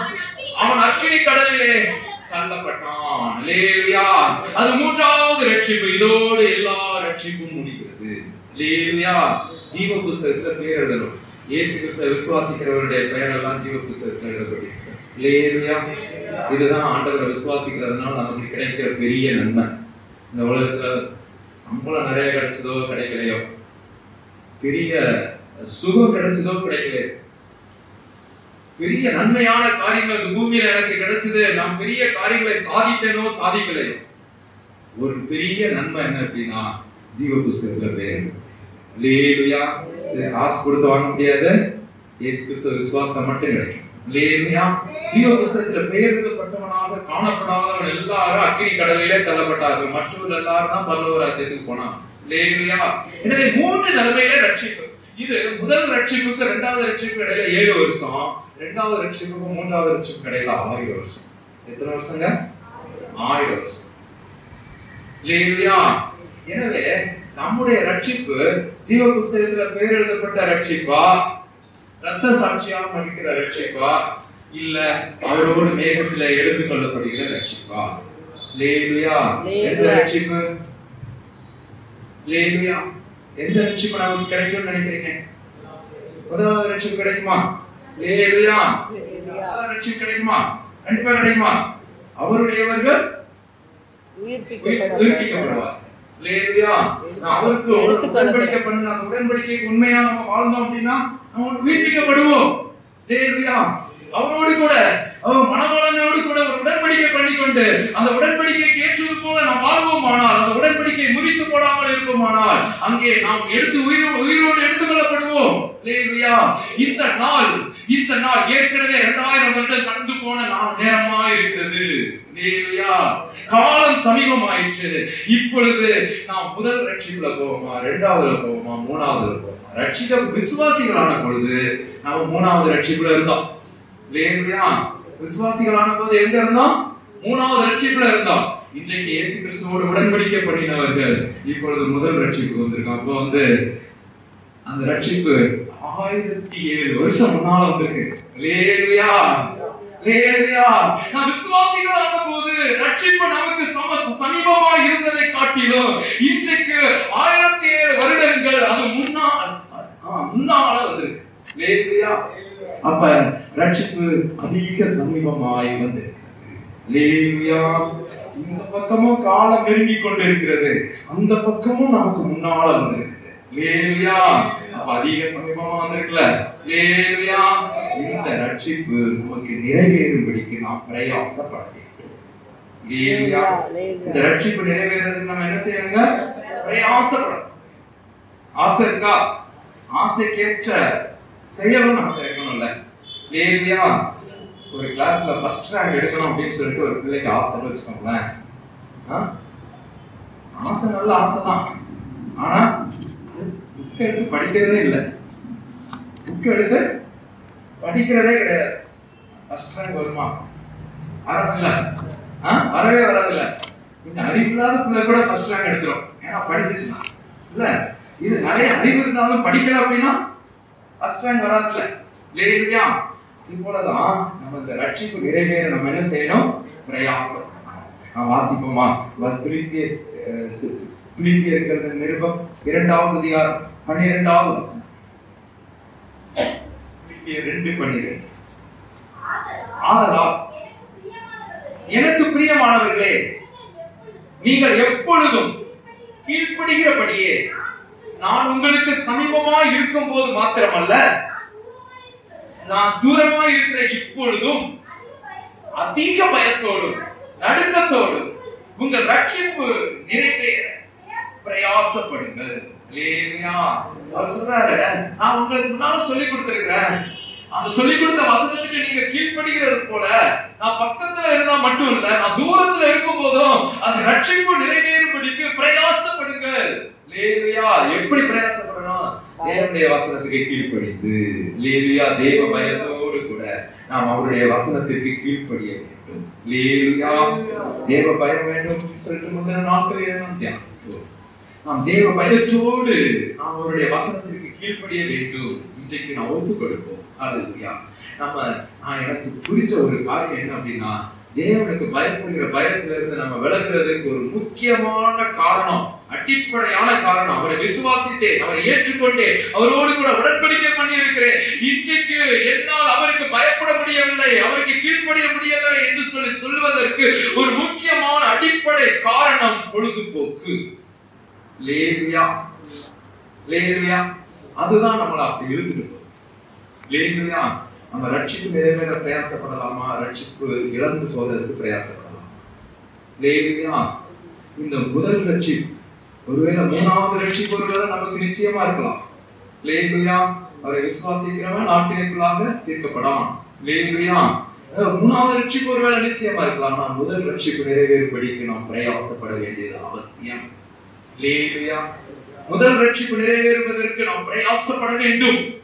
A: அவன் அக்கினி கடலிலே தள்ளப்பட்டான். லேலுயா அது மூன்றாவது ரட்சிப்பு. இதோடு எல்லா ரட்சிப்பும் முடிகிறது. லேலுயா ஜீவ புஸ்தகத்துல பேர் எழுதணும். இயேசு கிறிஸ்துவை விசுவாசிக்கிறவருடைய பெயர் எல்லாம் ஜீவ புஸ்தகத்துல எழுதப்பட்டிருக்கு. லேலுயா இதுதான் ஆண்டவரை விசுவாசிக்கிறதுனால நமக்கு கிடைக்கிற பெரிய நன்மை. இந்த உலகத்துல சம்பளம் நிறைய கிடைச்சதோ கிடைக்கலையோ? பெரிய சுகம் கிடைச்சதோ கிடைக்கலையோ பெரிய நன்மையான காரியங்கள் இந்த பூமியில எனக்கு கிடைச்சது. நான் பெரிய காரியங்களை சாதித்தேனோ சாதிக்கலையோ ஒரு பெரிய நன்மை என்ன அப்படின்னா ஜீவ புஸ்தகத்துல பேர். லேலுயா காசு கொடுத்து வாங்க முடியாத. இயேசு கிறிஸ்துவ விசுவாசத்தை மட்டும் கிடைக்கும். லேலுயா ஜீவ புஸ்தகத்துல பெயர் காணப்படாதவன் எல்லாரும் அக்னி கடலிலே தள்ளப்பட்டார்கள். மற்றவர்கள் எல்லாரும் தான் பல்லவ ராஜ்யத்துக்கு போனான் லேலுயா எனவே மூன்று நன்மையில ரட்சிப்பு இது முதல் ரட்சிப்புக்கு இரண்டாவது ரட்சிப்பு இடையில ஏழு வருஷம். இரண்டாவது ரட்சிப்புக்கு மூன்றாவது ரட்சிப்புக்கு இடையில ஆயிரம் வருஷம். எத்தனை வருஷங்க? ஆயிரம் வருஷம். லேலுயா எனவே நம்முடைய ரட்சிப்பு ஜீவ புஸ்தகத்துல பேர் எழுதப்பட்ட ரட்சிப்பா? ரத்த சாட்சியாக மதிக்கிற ரட்சிப்பா? இல்ல அவரோடு மேகத்துல எடுத்துக் கொள்ளப்படுகிற ரட்சிப்பா? லேலுயா எந்த. ரட்சிப்பு? லேலுயா எந்த ரட்சிப்பு நமக்கு கிடைக்கும்னு நினைக்கிறீங்க? முதலாவது ரட்சிப்பு கிடைக்குமா? லேலுயா முதலாவது ரட்சிப்பு கிடைக்குமா? கண்டிப்பா கிடைக்குமா? அவருடையவர்கள்
D: உயிர்ப்பிக்கப்பட
A: உயிர்ப்பிக்கப்படுவார் லேலுயா நான் அவருக்கு. உடன்படிக்கை பண்ண அந்த உடன்படிக்கைக்கு உண்மையா நம்ம வாழ்ந்தோம் அப்படின்னா நம்ம உயிர்ப்பிக்கப்படுவோம். லேலுயா அவரோடு கூட அவர் மனபலனோடு கூட ஒரு உடன்படிக்கை பண்ணிக்கொண்டு அந்த உடன்படிக்கை கேட்டது போல நாம் வாழ்வோமானால் அந்த உடன்படிக்கை முறித்து போடாமல் இருப்போமானால் அங்கே நாம் எடுத்து உயிரோ உயிரோடு எடுத்துக்கொள்ளப்படுவோம் இல்லையா இந்த நாள் இந்த நாள் ஏற்கனவே இரண்டாயிரம் வருடம் கடந்து போன நாள் நேரமா இருக்கிறது இல்லையா காலம் சமீபமாயிற்று. இப்பொழுது நாம் முதல் ரட்சிப்புல போவோமா இரண்டாவதுல போவோமா மூணாவதுல போவோமா? ரட்சிக்க விசுவாசிகளான பொழுது நாம மூணாவது ரட்சிப்புல இருந்தோம். இல்லையா விசுவாசிகளான போது எங்க இருந்தோம்? மூணாவது ரட்சிப்புல இருந்தோம். இன்றைக்கு இயேசு கிறிஸ்துவோடு உடன்படிக்கை பண்ணினவர்கள் இப்பொழுது முதல் ரட்சிப்பு வந்திருக்கோம். அப்போ வந்து அந்த ரட்சிப்பு ஆயிரத்தி ஏழு வருஷம் முன்னால வந்திருக்கு. லேலுயா லேலுயா நான் விசுவாசிகளான போது ரட்சிப்பு நமக்கு சம சமீபமா இருந்ததை காட்டிலும் இன்றைக்கு ஆயிரத்தி ஏழு வருடங்கள் அது முன்னால் முன்னால வந்திருக்கு. லேலுயா அப்ப ரட்சிப்பு அதிக சமீபமாய் வந்திருக்கிறது. இந்த பக்கமும் காலம் நெருங்கி கொண்டிருக்கிறது. அந்த பக்கமும் நமக்கு முன்னால வந்திருக்குது லேலுயா அப்ப அதிக சமீபமா வந்திருக்குல. லேலுயா இந்த ரட்சிப்பு நமக்கு நிறைவேறும்படிக்கு நாம் பிரயாசப்பட வேண்டும் இந்த ரட்சிப்பு நிறைவேறதுக்கு நம்ம என்ன செய்யணுங்க? பிரயாசப்படணும். ஆசை இருக்கா? ஆசைக்கேற்ற செயலும் நமக்கு இருக்கணும்ல லேலுயா ஒரு கிளாஸ்ல ஃபர்ஸ்ட் ரேங்க் எடுக்கணும் அப்படின்னு சொல்லிட்டு ஒரு பிள்ளைக்கு ஆசைன்னு வச்சுக்கோங்களேன். ஆசை நல்ல ஆசை தான் ஆனா புக் எடுத்து படிக்கிறதே இல்லை. புக் எடுத்து படிக்கிறதே கிடையாது. ஃபர்ஸ்ட் ரேங்க் வருமா? வரதில்ல. ஆ? வரவே வரதில்ல. கொஞ்சம் அறிவில்லாத பிள்ளை கூட ஃபர்ஸ்ட் ரேங்க் எடுத்துரும். ஏன்னா படிச்சிச்சுன்னா. இல்ல? இது நிறைய அறிவு இருந்தாலும் படிக்கல அப்படின்னா ஃபர்ஸ்ட் ரேங்க் வராதுல்ல. இல்லையா இது போலதான் நம்ம இந்த ரட்சிப்பு நிறைவேற நம்ம என்ன செய்யணும்? பிரயாசம். நான் வாசிப்போமா? துரித்திய துரித்திய இருக்கிறது நிருபம். இரண்டாவது அதிகாரம் பன்னிரெண்டாவது வசனம். ரெண்டு பன்னிரெண்டு. ஆதலால் எனக்கு பிரியமானவர்களே நீங்கள் எப்பொழுதும் கீழ்ப்படுகிறபடியே நான் உங்களுக்கு சமீபமா இருக்கும் போது மாத்திரமல்ல நான் தூரமா இருக்கிற இப்பொழுதும் அதிக பயத்தோடும் நடுக்கத்தோடும் உங்கள் ரட்சிப்பு நிறைவேற பிரயாசப்படுங்கள். இல்லையா அவர் சொல்றாரு நான் உங்களுக்கு முன்னால சொல்லி கொடுத்திருக்கிறேன். அந்த சொல்லி கொடுத்த வசனத்துக்கு நீங்க கீழ்ப்படுகிறது போல நான் பக்கத்துல இருந்தா மட்டும் இல்ல நான் தூரத்துல இருக்கும் போதும் அந்த ரட்சிப்பு நிறைவேறும்படிக்கு பிரயாசப்படுங்கள். எப்படி பிரயாசப்படணும்? தேவனுடைய வசனத்துக்கு கீழ்ப்படிந்து லேலியா தேவ பயத்தோடு கூட நாம் அவருடைய வசனத்திற்கு கீழ்ப்படிய வேண்டும். லேலியா தேவ பயம் வேண்டும். சொல்லிட்டு முந்தின நாட்கள் என்ன தியானித்தோம் நாம் தேவ பயத்தோடு நாம் அவருடைய வசனத்திற்கு கீழ்ப்படிய வேண்டும். இன்றைக்கு நாம் ஒப்பு கொடுப்போம் நம்ம நான் எனக்கு புரிஞ்ச ஒரு காரியம் என்ன அப்படின்னா தேவனுக்கு பயப்படுகிற பயத்துல இருந்து நம்ம விளக்குறதுக்கு ஒரு முக்கியமான காரணம் அடிப்படையான காரணம். அவரை விசுவாசித்தேன் அவரை ஏற்றுக்கொண்டேன் அவரோடு கூட உடன்படிக்கை பண்ணி இருக்கிறேன் இன்றைக்கு என்னால் அவருக்கு பயப்பட முடியவில்லை அவருக்கு கீழ்ப்படிய முடியவில்லை என்று சொல்லி சொல்வதற்கு ஒரு முக்கியமான அடிப்படை காரணம் பொழுதுபோக்கு. லேலுயா லேலுயா அதுதான் நம்மளை அப்படி இழுத்துட்டு போகுது. லேலுயா நம்ம ரட்சிப்பு நிறைவேற பிரயாசப்படலாமா? ரட்சிப்பு இழந்து போவதற்கு பிரயாசப்படலாம்? இல்லையா இந்த முதல் ரட்சிப்பு. ஒருவேளை மூணாவது ரட்சிப்பு நமக்கு நிச்சயமா இருக்கலாம். இல்லையா அவரை விசுவாசிக்கிறவன் நாட்டினைக்குள்ளாக தீர்க்கப்படான் இல்லையா மூணாவது ரட்சிப்பு ஒருவேளை நிச்சயமா இருக்கலாம். ஆனால் முதல் ரட்சிப்பு நிறைவேறும்படிக்கு நாம் பிரயாசப்பட வேண்டியது அவசியம். இல்லையா முதல் ரட்சிப்பு நிறைவேறுவதற்கு நாம் பிரயாசப்பட வேண்டும்.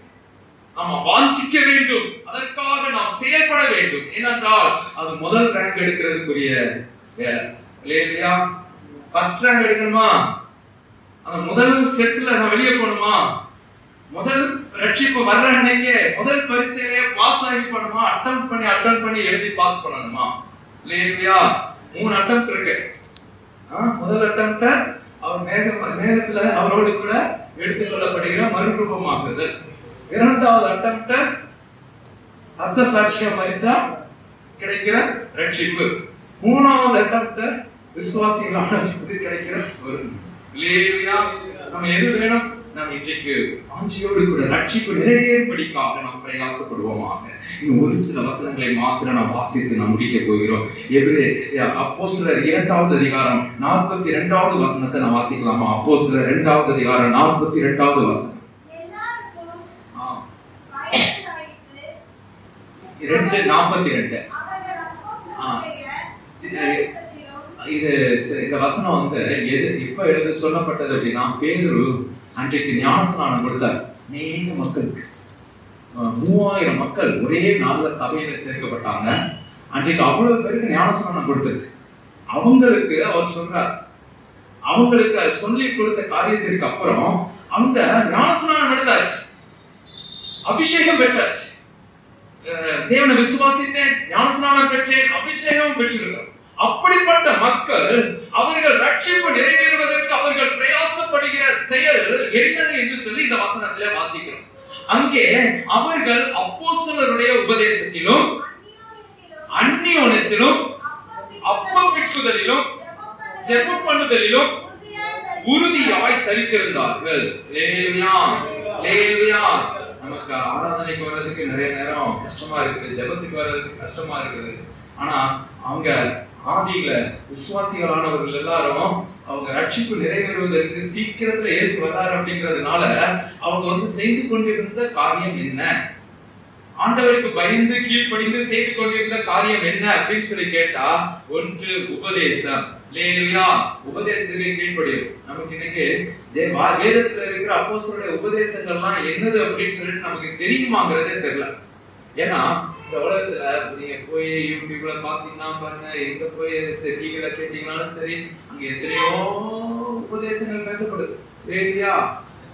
A: நாம் வாஞ்சிக்க வேண்டும். அதற்காக நாம் செயல்பட வேண்டும். ஏனென்றால் அது முதல் ரேங்க் எடுக்கிறதுக்குரிய வேலை. இல்லையா ஃபர்ஸ்ட் ரேங்க் எடுக்கணுமா? அந்த முதல் செட்டில் நான் வெளியே போகணுமா? முதல் ரட்சிப்பு வர்ற அன்னைக்கே முதல் பரீட்சையிலே பாஸ் ஆகி போகணுமா? அட்டம் பண்ணி அட்டம் பண்ணி எழுதி பாஸ் பண்ணணுமா? இல்லையா மூணு அட்டம் இருக்கு. ஆ, முதல் அட்டம்ப்ட அவர் மேக மேகத்துல அவரோடு கூட எடுத்துக்கொள்ளப்படுகிற மறுரூபமாகுதல் இரண்டாவது அட்டம்ப்ட அர்த்த சாட்சியா மறிச்சா கிடைக்கிற ரட்சிப்பு. மூணாவது அட்டம்ப்ட விசுவாசிகளான இது கிடைக்கிற ஒரு இல்லையா நம்ம எது வேணும்? நாம் இன்றைக்கு ஆட்சியோடு கூட ரட்சிப்பு நிறைவேறும்படிக்காக நாம் பிரயாசப்படுவோமாக. இன்னும் ஒரு சில வசனங்களை மாத்திரம் நாம் வாசித்து நாம் முடிக்க போகிறோம். எவ்ரி அப்போஸ்தலர் இரண்டாவது அதிகாரம் நாற்பத்தி இரண்டாவது வசனத்தை நாம் வாசிக்கலாமா? அப்போஸ்தலர் இரண்டாவது அதிகாரம் நாற்பத்தி இரண்டாவது வசனம்
C: எல்லாருக்கும்
A: ஆ,
C: வயதாயிற்று.
A: இரண்டு நாற்பத்தி ரெண்டு. இது- இந்த வசனம் வந்து எது இப்ப எழுத சொல்லப்பட்டது அப்படின்னா பேதுரு அன்றைக்கு ஞானஸ்நானம் கொடுத்தார். அநேக மக்களுக்கு. மூவாயிரம் மக்கள் ஒரே நாள்ல சபையில சேர்க்கப்பட்டாங்க. அன்றைக்கு அவ்வளவு பேருக்கு ஞானஸ்நானம் கொடுத்திருக்கு. அவங்களுக்கு அவர் சொல்றார். அவங்களுக்கு சொல்லி கொடுத்த காரியத்திற்கு அப்புறம் அவங்க ஞானஸ்நானம் எடுத்தாச்சு. அபிஷேகம் பெற்றாச்சு. தேவனை விசுவாசித்தேன் ஞானஸ்நானம் பெற்றேன் அபிஷேகம் பெற்றிருக்கிறோம் அப்படிப்பட்ட மக்கள் அவர்கள் ரட்சிப்பு நிறைவேறுவதற்கு அவர்கள் பிரயாசப்படுகிற செயல் என்னது என்று சொல்லி இந்த வசனத்திலே வாசிக்கிறோம். அங்கே அவர்கள் அப்போஸ்தலருடைய உபதேசத்திலும் அந்நியோனத்திலும்
C: அப்பம்
A: அப்பம் பிட்குதலிலும்
C: ஜெபம்
A: பண்ணுதலிலும்
C: உறுதியாய்
A: தரித்திருந்தார்கள். லேலுயா லேலுயா. நமக்கு ஆராதனைக்கு வர்றதுக்கு நிறைய நேரம் கஷ்டமா இருக்குது ஜெபத்துக்கு வர்றதுக்கு கஷ்டமா இருக்குது. ஆனா அவங்க ஆதியில விசுவாசிகளானவர்கள் எல்லாரும் அவங்க ரட்சிப்பு நிறைவேறுவதற்கு சீக்கிரத்துல இயேசு வர்றாரு அப்படிங்கிறதுனால அவங்க வந்து செய்து கொண்டிருந்த காரியம் என்ன? ஆண்டவருக்கு பயந்து கீழ்ப்படிந்து செய்து கொண்டிருந்த காரியம் என்ன அப்படின்னு சொல்லி கேட்டா ஒன்று உபதேசம். லேலுயா உபதேசத்தை கீழ்படியும் நமக்கு இன்னைக்கு வேதத்துல இருக்கிற அப்போஸ்தலருடைய உபதேசங்கள்லாம் என்னது அப்படின்னு சொல்லிட்டு நமக்கு தெரியுமாங்கிறதே தெரியல. ஏன்னா இந்த உலகத்துல நீங்க போய் யூடியூப்ல பாத்தீங்கன்னா பாருங்க எங்க போய் டிவில கேட்டீங்கனாலும் சரி அங்க எத்தனையோ உபதேசங்கள் பேசப்படுது. லேலுயா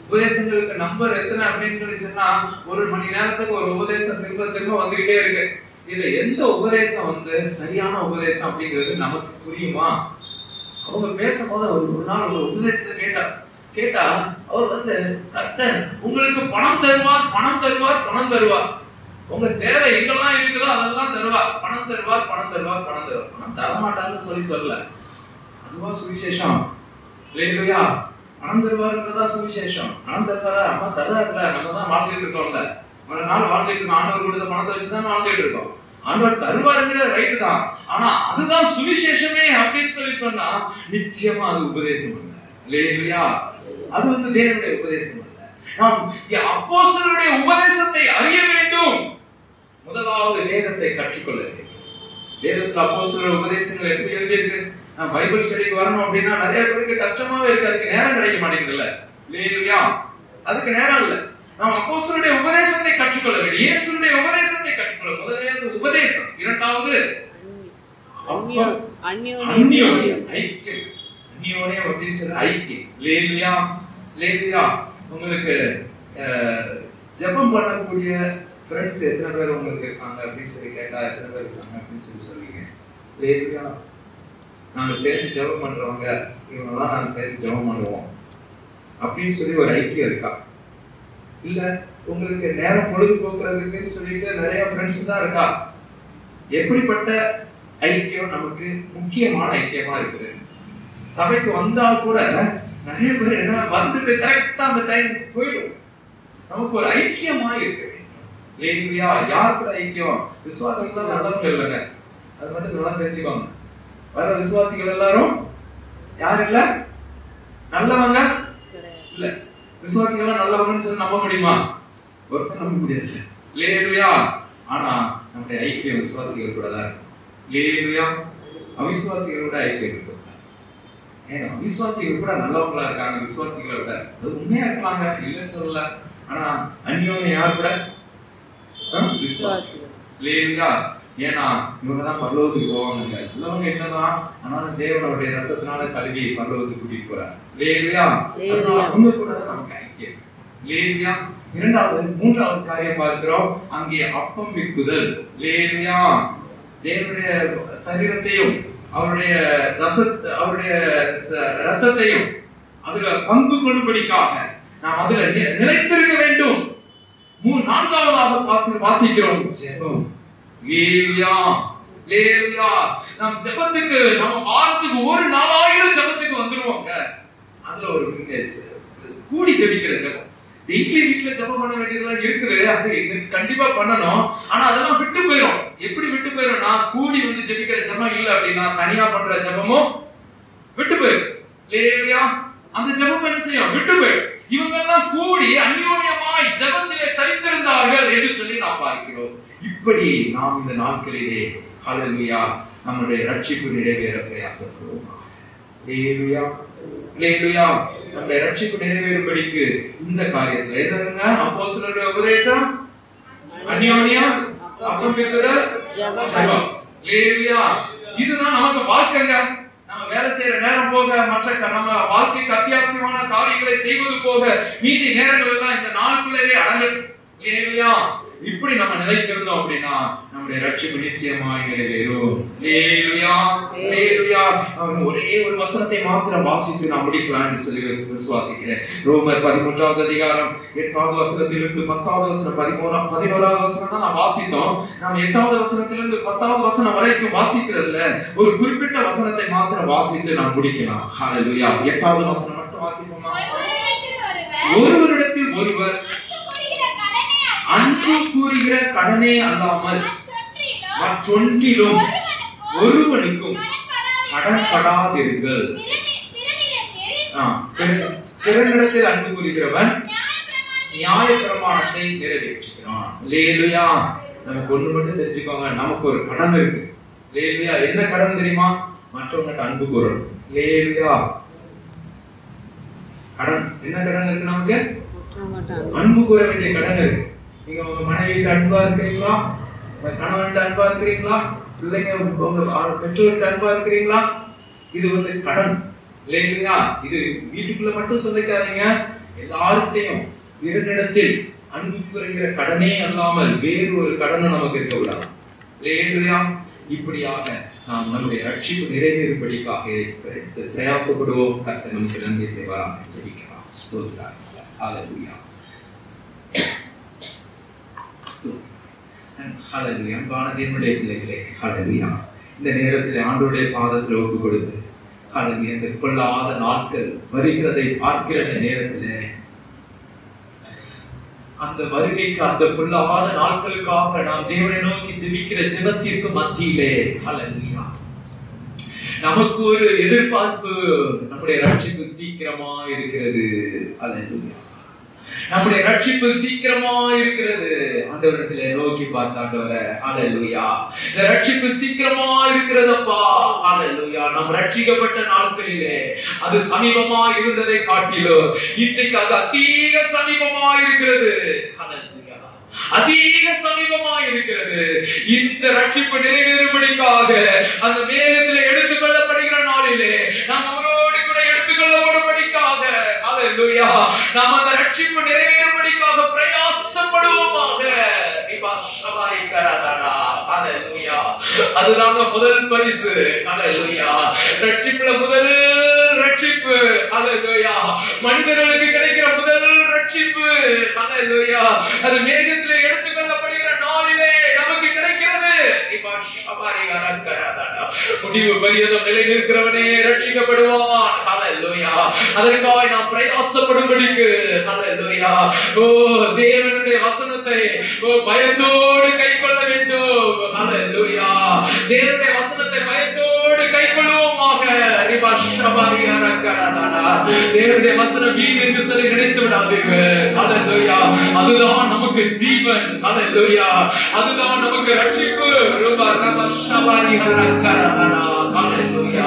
A: உபதேசங்களுக்கு நம்பர் எத்தனை அப்படின்னு சொல்லி சொன்னா ஒரு மணி நேரத்துக்கு ஒரு உபதேசம் திரும்ப திரும்ப வந்துகிட்டே இருக்கு. இதுல எந்த உபதேசம் வந்து சரியான உபதேசம் அப்படிங்கிறது நமக்கு புரியுமா? அவங்க பேசும்போது அவர் ஒரு நாள் ஒரு உபதேசத்தை கேட்டார். கேட்டா அவர் வந்து கர்த்தர் உங்களுக்கு பணம் தருவார் பணம் தருவார் பணம் தருவார். உங்க தேவை எங்கெல்லாம் இருக்குதோ அதெல்லாம் தருவார். பணம் தருவார் பணம் தருவார் பணம் தருவார். பணம் தரமாட்டாருன்னு சொல்லி சொல்லல. அதுவா சுவிசேஷம். இல்லையா பணம் தருவாருன்றதா சுவிசேஷம். பணம் தருவாரா? அம்மா தர்றாருல. நம்ம தான் வாழ்ந்துட்டு இருக்கோம்ல. ஒரு நாள் வாழ்ந்துட்டு இருக்கோம். ஆண்டவர் கொடுத்த பணத்தை வச்சுதான் வாழ்ந்துட்டு இருக்கோம். ஆண்டவர் தருவாருங்கிறது ரைட்டு தான். ஆனா அதுதான் சுவிசேஷமே அப்படின்னு சொல்லி சொன்னா நிச்சயமா அது உபதேசம் அல்ல. இல்லையா? அது வந்து தேவனுடைய உபதேசம் அல்ல. நாம் அப்போஸ்தலருடைய உபதேசத்தை அறிய வேண்டும். முதலாவது வேதத்தை கற்றுக்கொள்ள வேண்டும். வேதத்துல அப்போஸ்தலர் உபதேசங்கள் எப்படி எழுதியிருக்கு? நான் பைபிள் ஸ்டடிக்கு வரணும் அப்படின்னா நிறைய பேருக்கு கஷ்டமாவே இருக்கு. அதுக்கு நேரம் கிடைக்க மாட்டேங்குதுல்ல. இல்லையா? அதுக்கு நேரம் இல்லை. நாம் அப்போஸ்தலருடைய உபதேசத்தை கற்றுக்கொள்ள வேண்டும். இயேசுடைய உபதேசத்தை கற்றுக்கொள்ள. முதலாவது உபதேசம். இரண்டாவது உங்களுக்கு ஜெபம் பண்ணக்கூடிய ஃப்ரெண்ட்ஸ் எத்தனை பேர் உங்களுக்கு இருக்காங்க அப்படின்னு சொல்லி கேட்டா எத்தனை பேர் இருக்காங்க அப்படின்னு சொல்லி சொல்லுவீங்க. லேலியா நாங்க சேர்ந்து ஜெபம் பண்றவங்க இவங்கெல்லாம் நாங்க சேர்ந்து ஜெபம் பண்ணுவோம். அப்படின்னு சொல்லி ஒரு ஐக்கியம் இருக்கா? இல்ல உங்களுக்கு நேரம் பொழுதுபோக்குறதுக்குன்னு சொல்லிட்டு நிறைய ஃப்ரெண்ட்ஸ் தான் இருக்கா? எப்படிப்பட்ட ஐக்கியம் நமக்கு முக்கியமான ஐக்கியமா இருக்குது? சபைக்கு வந்தா கூட நிறைய பேர் என்ன வந்துட்டு கரெக்டா அந்த டைம் போயிடும். நமக்கு ஒரு ஐக்கியமா இருக்கு லேலுயா யார் கூட ஐக்கியம்? விசுவாசிகள் நல்லவங்க இல்லைங்க. அது மட்டும் நல்லா தெரிஞ்சுக்கோங்க. வர விசுவாசிகள் எல்லாரும்? யார் இல்ல? நல்லவங்க? இல்ல. விசுவாசிகள் நல்லவங்கன்னு சொல்லி நம்ப முடியுமா? ஒருத்தர் நம்ப முடியாது. லேலுயா ஆனா நம்முடைய ஐக்கியம் விசுவாசிகள் கூட தான் இருக்கும். லேலுயா அவிசுவாசிகளோட ஐக்கியம் இருக்கும் ஏங்க அவிசுவாசிகள் கூட நல்லவங்களா இருக்காங்க விசுவாசிகளை விட அது உண்மையா இருப்பாங்க இல்லைன்னு சொல்லல. ஆனா அந்யோன்யம் யார் கூட? விசுவாசி
D: விசுவாசிகள்.
A: ஏன்னா இவங்க தான் பரலோகத்துக்கு போவாங்க உள்ளவங்க என்னதான் ஆனாலும் தேவனுடைய ரத்தத்தினால கழுவி பரலோகத்துக்கு கூட்டிட்டு போறார். லேவியா அவங்க கூட தான் நமக்கு ஐக்கியம் லேவியா இரண்டாவது மூன்றாவது காரியம் பார்க்கிறோம். அங்கே அப்பம் விற்குதல். லேவியா தேவனுடைய சரீரத்தையும் அவருடைய ரச அவருடைய ச- ரத்தத்தையும் அதுல பங்கு கொள்ளும்படிக்காக நாம் அதுல நிலைத்திருக்க வேண்டும். மூ நான்காவதாக வாசி வாசிக்கிறோம். ஜெபம். லேலுயா லேலுயா நம் ஜெபத்துக்கு நம்ம வாரத்துக்கு ஒரு நாலாயிரம் ஜெபத்துக்கு வந்துருவோங்க. அதுல ஒரு கூடி ஜெபிக்கிற ஜெபம். டெய்லி வீட்டுல ஜெபம் பண்ண வேண்டியதெல்லாம் இருக்குது. அது எங்களுக்கு கண்டிப்பா பண்ணணும். ஆனா அதெல்லாம் விட்டு போயிடும் எப்படி விட்டு போயிடும் நான் கூடி வந்து ஜெபிக்கிற ஜெபம் இல்ல அப்படின்னா தனியா பண்ற ஜெபமும் விட்டு போயிடும் லேலுயா அந்த ஜெபம் என்ன செய்யும்? விட்டு போயிடும் இவங்க எல்லாம் கூடி அந்யோன்யமாய் ஜெபத்திலே தரித்திருந்தார்கள் என்று சொல்லி நாம் பார்க்கிறோம். இப்படி நாம் இந்த நாட்களிலே ஹலலுயா நம்முடைய ரட்சிப்பு நிறைவேற பிரயாசப்படுவோம்? லேலுயா நம்முடைய ரட்சிப்பு நிறைவேறும்படிக்கு இந்த காரியத்துல என்னங்க அப்போஸ்தலருடைய உபதேசம்? அந்யோன்யம் அப்பம் லேலுயா இதுதான் நமக்கு வாழ்க்கைங்க. நம்ம வேலை செய்யற நேரம் போக மற்ற நம்ம வாழ்க்கைக்கு அத்தியாவசியமான காரியங்களை செய்வது போக மீதி நேரங்கள் எல்லாம் இந்த நாளுக்குள்ளவே அடங்கட்டும் லேலுயா இப்படி நம்ம நிலைத்திருந்தோம் அப்படின்னா நம்முடைய ரட்சிப்பு நிச்சயமாய் நிறைவேறும். ஒரே ஒரு வசனத்தை மாத்திரம் வாசித்து நான் முடிக்கலாம் என்று சொல்லி விசு- விசுவாசிக்கிறேன். ரோமர் பதிமூன்றாவது அதிகாரம் எட்டாவது வசனத்திலிருந்து பத்தாவது வசனம் பதிமூணாம் பதினோராவது வசனம் தான் நான் வாசித்தோம். நாம் எட்டாவது வசனத்திலிருந்து பத்தாவது வசனம் வரைக்கும் வாசிக்கிறதுல ஒரு குறிப்பிட்ட வசனத்தை மாத்திரம் வாசித்து நாம் முடிக்கலாம். ஹalleluya. எட்டாவது வசனம் மட்டும் வாசிப்போமா?
C: ஒருவரிடத்தில் ஒருவர்
A: ஒருவரிடத்தில் ஒருவர்
C: அன்பு கூறுகிற கடனை
A: அல்லாமல்
C: மற்றொன்றிலும் ஒருவனுக்கும் பிறனி- பிறனிடத்தில்
A: அன்பு கூறுகிறவன் நியாய பிரமாணத்தை நிறைவேற்றுகிறான். லேலுயா நமக்கு ஒண்ணு மட்டும் தெரிஞ்சுக்கோங்க நமக்கு ஒரு கடன் இருக்கு. லேலுயா என்ன கடன் தெரியுமா? மற்றவங்ககிட்ட அன்பு கூறணும் லேலுயா கடன். என்ன கடன் இருக்கு நமக்கு? அன்பு கூற வேண்டிய கடன் இருக்கு. நீங்க உங்க மனைவிக்கு அன்பா இருக்கிறீங்களா? உங்க கணவன்கிட்ட அன்பா இருக்கிறீங்களா? பிள்ளைங்க உங்க பெற்றோர்கிட்ட அன்பா இருக்கிறீங்களா? இது வந்து கடன் இல்லையா இது வீட்டுக்குள்ள மட்டும் சொல்லிக்காதீங்க எல்லாருக்கிட்டையும் இரண்டிடத்தில் அன்பு புரிகிற கடனே அல்லாமல் வேறு ஒரு கடனை நமக்கு இருக்க விடாது இல்லையா இப்படியாக நாம் நம்முடைய ரட்சிப்பு நிறைவேறும்படிக்காக பிரயாசப்படுவோம். கர்த்தர் நன்றி நன்மை செய்வாராக. ஜெபிக்கலாம். ஸ்தோத்திரம். ஸ்தோத்திரம் ஹalleluya பிள்ளைகளே இந்த நேரத்தில் ஆண்டோடைய பாதத்தில் ஒப்பு கொடுத்து ஹalleluya இந்த பொல்லாத நாட்கள் வருகிறதை பார்க்கிற இந்த நேரத்திலே அந்த வருகைக்கு அந்த பொல்லாத நாட்களுக்காக நாம் தேவனை நோக்கி ஜெபிக்கிற ஜெபத்திற்கு மத்தியிலே ஹalleluya நமக்கு ஒரு எதிர்பார்ப்பு நம்முடைய ரட்சிப்பு சீக்கிரமா இருக்கிறது. ஹalleluya நம்முடைய ரட்சிப்பு சீக்கிரமா இருக்கிறது. ஆண்டவரத்துல நோக்கி பார்த்தாண்டவர ஹalleluya. இந்த ரட்சிப்பு சீக்கிரமா இருக்கிறதப்பா. ஹalleluya. நாம் ரட்சிக்கப்பட்ட நாட்களிலே அது சமீபமா இருந்ததை காட்டிலும் இன்றைக்கு அது அதிக சமீபமா இருக்கிறது. ஹalleluya. அதிக சமீபமா இருக்கிறது. இந்த ரட்சிப்பு நிறைவேறும்படிக்காக அந்த மேகத்தில் எடுத்துக் கொள்ளப்படுகிற நாளிலே ஹalleluya நாம் அந்த ரட்சிப்பு நிறைவேறும்படிக்காக பிரயாசப்படுவோமாக. ரிபா ஷபாரி கரதடா. ஹalleluya அதுதான் முதல் பரிசு. ஹalleluya ரட்சிப்புல முதல் ரட்சிப்பு. ஹalleluya மனிதர்களுக்கு கிடைக்கிற முதல் ரட்சிப்பு. ஹalleluya அது மேகத்திலே எடுத்து நாளிலே நமக்கு கிடைக்கிறது ரிபா ஷபாரி அரக்கரதடா முடிவு பரியதம் நிலை நிற்கிறவனே ரட்சிக்கப்படுவான். ஹalleluya. அதற்காக நாம் பிரயாசப்படும்படிக்கு ஹalleluya. ஓ தேவனுடைய வசனத்தை ஓ பயத்தோடு கைக்கொள்ள வேண்டும். ஹalleluya. தேவனுடைய தேவனுடைய வசனம் வீண் என்று சொல்லி நினைத்து விடாதீர்கள். ஹalleluya அதுதான் நமக்கு ஜீவன். ஹalleluya அதுதான் நமக்கு ரட்சிப்பு. ரிபா ரபா ஷபாரி அரக்கரதடா ஹalleluya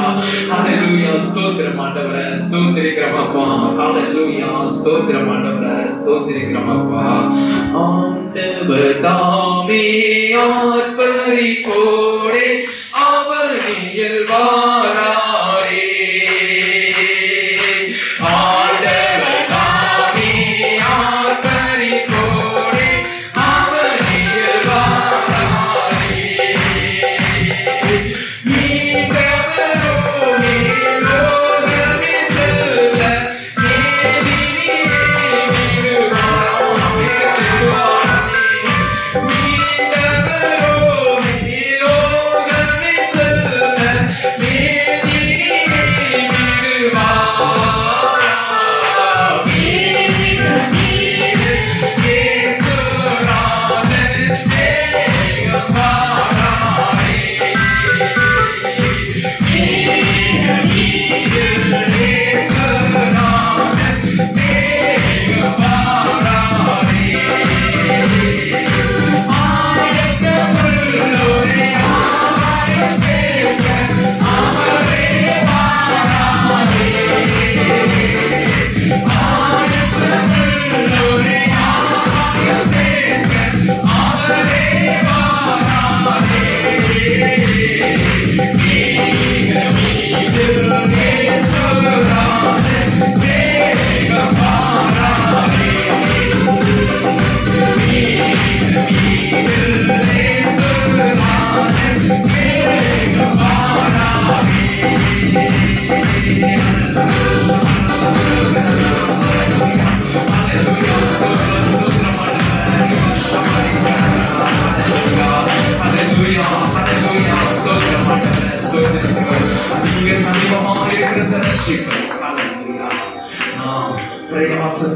A: ஹalleluya ஸ்தோத்திரம் ஆண்டவரே. ஸ்தோத்திரிக்கிறோம் அப்பா. ஹalleluya ஸ்தோத்திரம் ஆண்டவரே. ஸ்தோத்திரிக்கிறோம் அப்பா. ஆண்டவர் தாமே ஆர்ப்பரி கோடே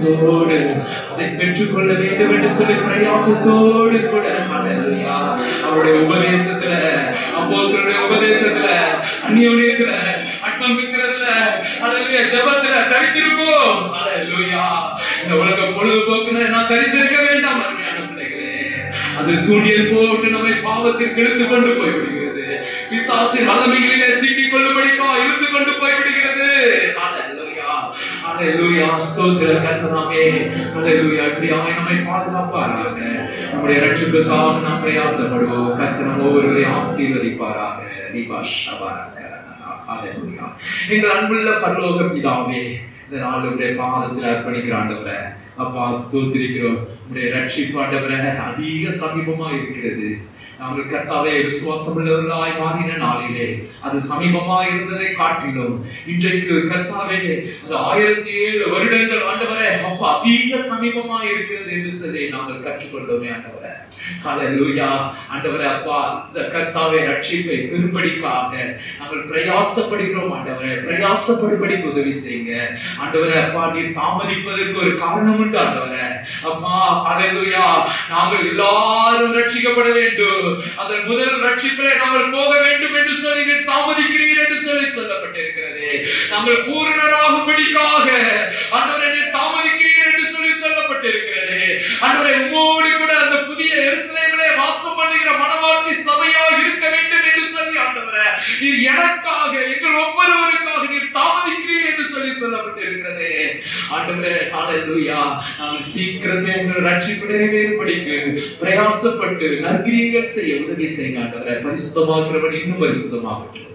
A: பிரயாசத்தோடு அதை பெற்றுக்கொள்ள வேண்டும் என்று சொல்லி பிரயாசத்தோடு கூட. அவருடைய உபதேசத்துல அப்போஸ்தலருடைய உபதேசத்துல அந்நியோனியத்துல அட்டம் விக்கிறதுல ஹalleluya ஜெபத்துல தரித்திருப்போம். ஹalleluya இந்த உலக பொழுதுபோக்குல நான் தரித்திருக்க வேண்டாம் அருமையான பிள்ளைகளே. அது தூண்டியல் போட்டு நம்மை பாவத்திற்கு இழுத்து கொண்டு போய் விடுகிறது பிசாசின் வல்லமைகளை சிக்கிக் கொள்ளும்படிக்கா இழுத்து கொண்டு போய் விடுகிறது ஹalleluya ஹalleluya ஸ்தோத்திர கர்த்தனாமே ஹalleluya இப்படியாய் நம்மை பாதுகாப்பாராக. நம்முடைய ரட்சிப்புக்காக நாம் பிரயாசப்படுவோம். கர்த்தர் நம்ம ஒவ்வொருவரையும் ஆசீர்வதிப்பாராக. ரிபா ஷபாரா ஹalleluya எங்கள் அன்புள்ள பரலோக பிதாவே இந்த நாளுடைய பாதத்தில் அர்ப்பணிக்கிற ஆண்டவரை அப்பா ஸ்தோத்திரிக்கிறோம். உடைய ரட்சிப்பு ஆண்டவரை அதிக சமீபமாக இருக்கிறது. நாங்கள் கர்த்தாவே விசுவாசமுள்ளவர்களாய் மாறின நாளிலே அது சமீபமா இருந்ததை காட்டிலும் இன்றைக்கு கர்த்தாவே அது ஆயிரத்தி ஏழு வருடங்கள் ஆண்டவரே அப்பா அதிக சமீபமா இருக்கிறது என்று சொல்லி நாங்கள் கற்றுக்கொண்டோமே ஆண்டவரே. ஹalleluya ஆண்டவரே அப்பா இந்த ரட்சிப்பை பெரும்படிக்காக நாங்கள் பிரயாசப்படுகிறோம் ஆண்டவரே. உதவி செய்யுங்க. ஆண்டவரே அப்பா தாமதிப்பதற்கு ஒரு காரணம் உண்டு ஆண்டவரே. அப்பா நாங்கள் எல்லாரும் ரட்சிக்கப்பட வேண்டும். அதன் முதல் ரட்சிப்பிலே நாங்கள் போக வேண்டும் என்று சொல்லி நீர் என்று சொல்லி சொல்லப்பட்டிருக்கிறது. நாங்கள் பூரணராகும்படிக்காக ஆண்டவரே நீர் தாமதிக்கிறீர் என்று சொல்லி சொல்லப்பட்டிருக்கிறது. ஆண்டவரே உம்மோடு கூட அந்த புதிய எருசலேமிலே வாசம் பண்ணுகிற மனவாட்டி சபையா இருக்க வேண்டும் என்று சொல்லி ஆண்டவரே இது எனக்காக எங்கள் ஒவ்வொருவருக்காக நீர் தாமதிக்கிறீர் என்று சொல்லி சொல்லப்பட்டிருக்கிறது. ஆண்டவரே ஹalleluya. நாங்கள் சீக்கிரமே எங்கள் ரட்சிப்பு நிறைவேறும்படிக்கு பிரயாசப்பட்டு நற்கிரியங்கள் செய்ய உதவி செய்யுங்க ஆண்டவரே. பரிசுத்தமாக்கிறவன் இன்னும் பரிசுத்தமாகட்டும்.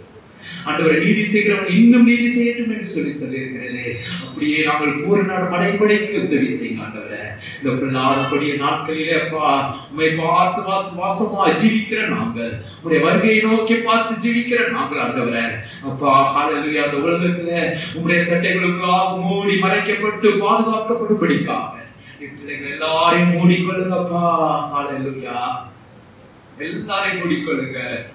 A: ஆண்டவரை நீதி செய்கிறவன் இன்னும் நீதி செய்யட்டும் என்று சொல்லி சொல்லியிருக்கிறது. அப்படியே நாங்கள் பூரண மடைபடைக்கு உதவி செய்யுங்க ஆண்டவரை. இந்த பிரதானப்படிய நாட்களிலே அப்பா உண்மை பார்த்து வாச வாசமா ஜீவிக்கிற நாங்கள் உடைய வருகையை நோக்கி பார்த்து ஜீவிக்கிற நாங்கள் ஆண்டவரை. அப்பா ஹாலலுயா அந்த உலகத்துல உங்களுடைய சட்டைகளுக்காக மூடி மறைக்கப்பட்டு பாதுகாக்கப்படும்படிக்காக. என் பிள்ளைகள் எல்லாரையும் மூடிக்கொள்ளுங்கப்பா. ஹாலலுயா எல்லாரையும் மூடிக்கொள்ளுங்க.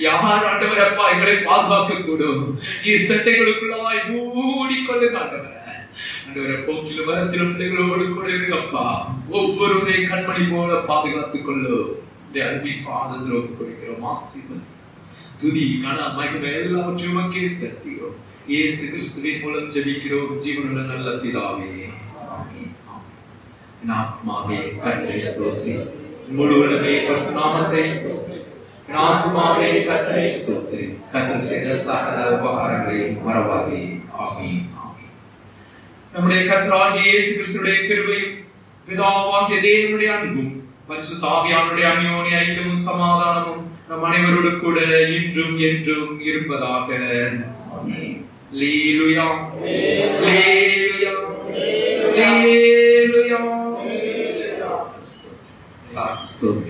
A: யார் ஆண்டவர் அப்பா? எங்களை பாதுகாக்க கூடும் நீர் சட்டைகளுக்குள்ளவாய் மூடிக்கொள்ளுங்க ஆண்டவர். ஆண்டவரை போக்கிலும் வரத்திலும் பிள்ளைகளோடு கூட இருங்கப்பா ஒவ்வொருவரையும் கண்மணி போல பாதுகாத்துக் கொள்ளும் இந்த அன்பின் பாதத்தில் ஒப்புக் கொடுக்கிறோம். ஆசீர்வதி துதி கன மகிமை எல்லாவற்றையும் உமக்கே செலுத்துகிறோம். இயேசு கிறிஸ்துவின் மூலம் ஜெபிக்கிறோம். ஜீவனுள்ள நல்ல பிதாவே. ஆமென். ஆமென். ஆத்மாவே கர்த்தரை ஸ்தோத்ரி முழுவதுமே பரிசுநாமத்தை ஸ்தோத்ரி என் ஆத்மாவே கர்த்தரை ஸ்தோத்ரி கர்த்தர் செய்த சகல உபகாரங்களையும் மறவாதே. ஆமென் ஆமென். நம்முடைய கர்த்தராகிய இயேசு கிறிஸ்துடைய கிருபையும் பிதாவாகிய தேவனுடைய அன்பும் பரிசுத்த ஆவியானுடைய அந்யோன்ய ஐக்கியமும் சமாதானமும் நம் அனைவரோடு கூட இன்றும் என்றும் இருப்பதாக. ஆமென். Alleluia. Alleluia. Alleluia. ஸ்தோத்திரம். ஸ்தோத்திரம்.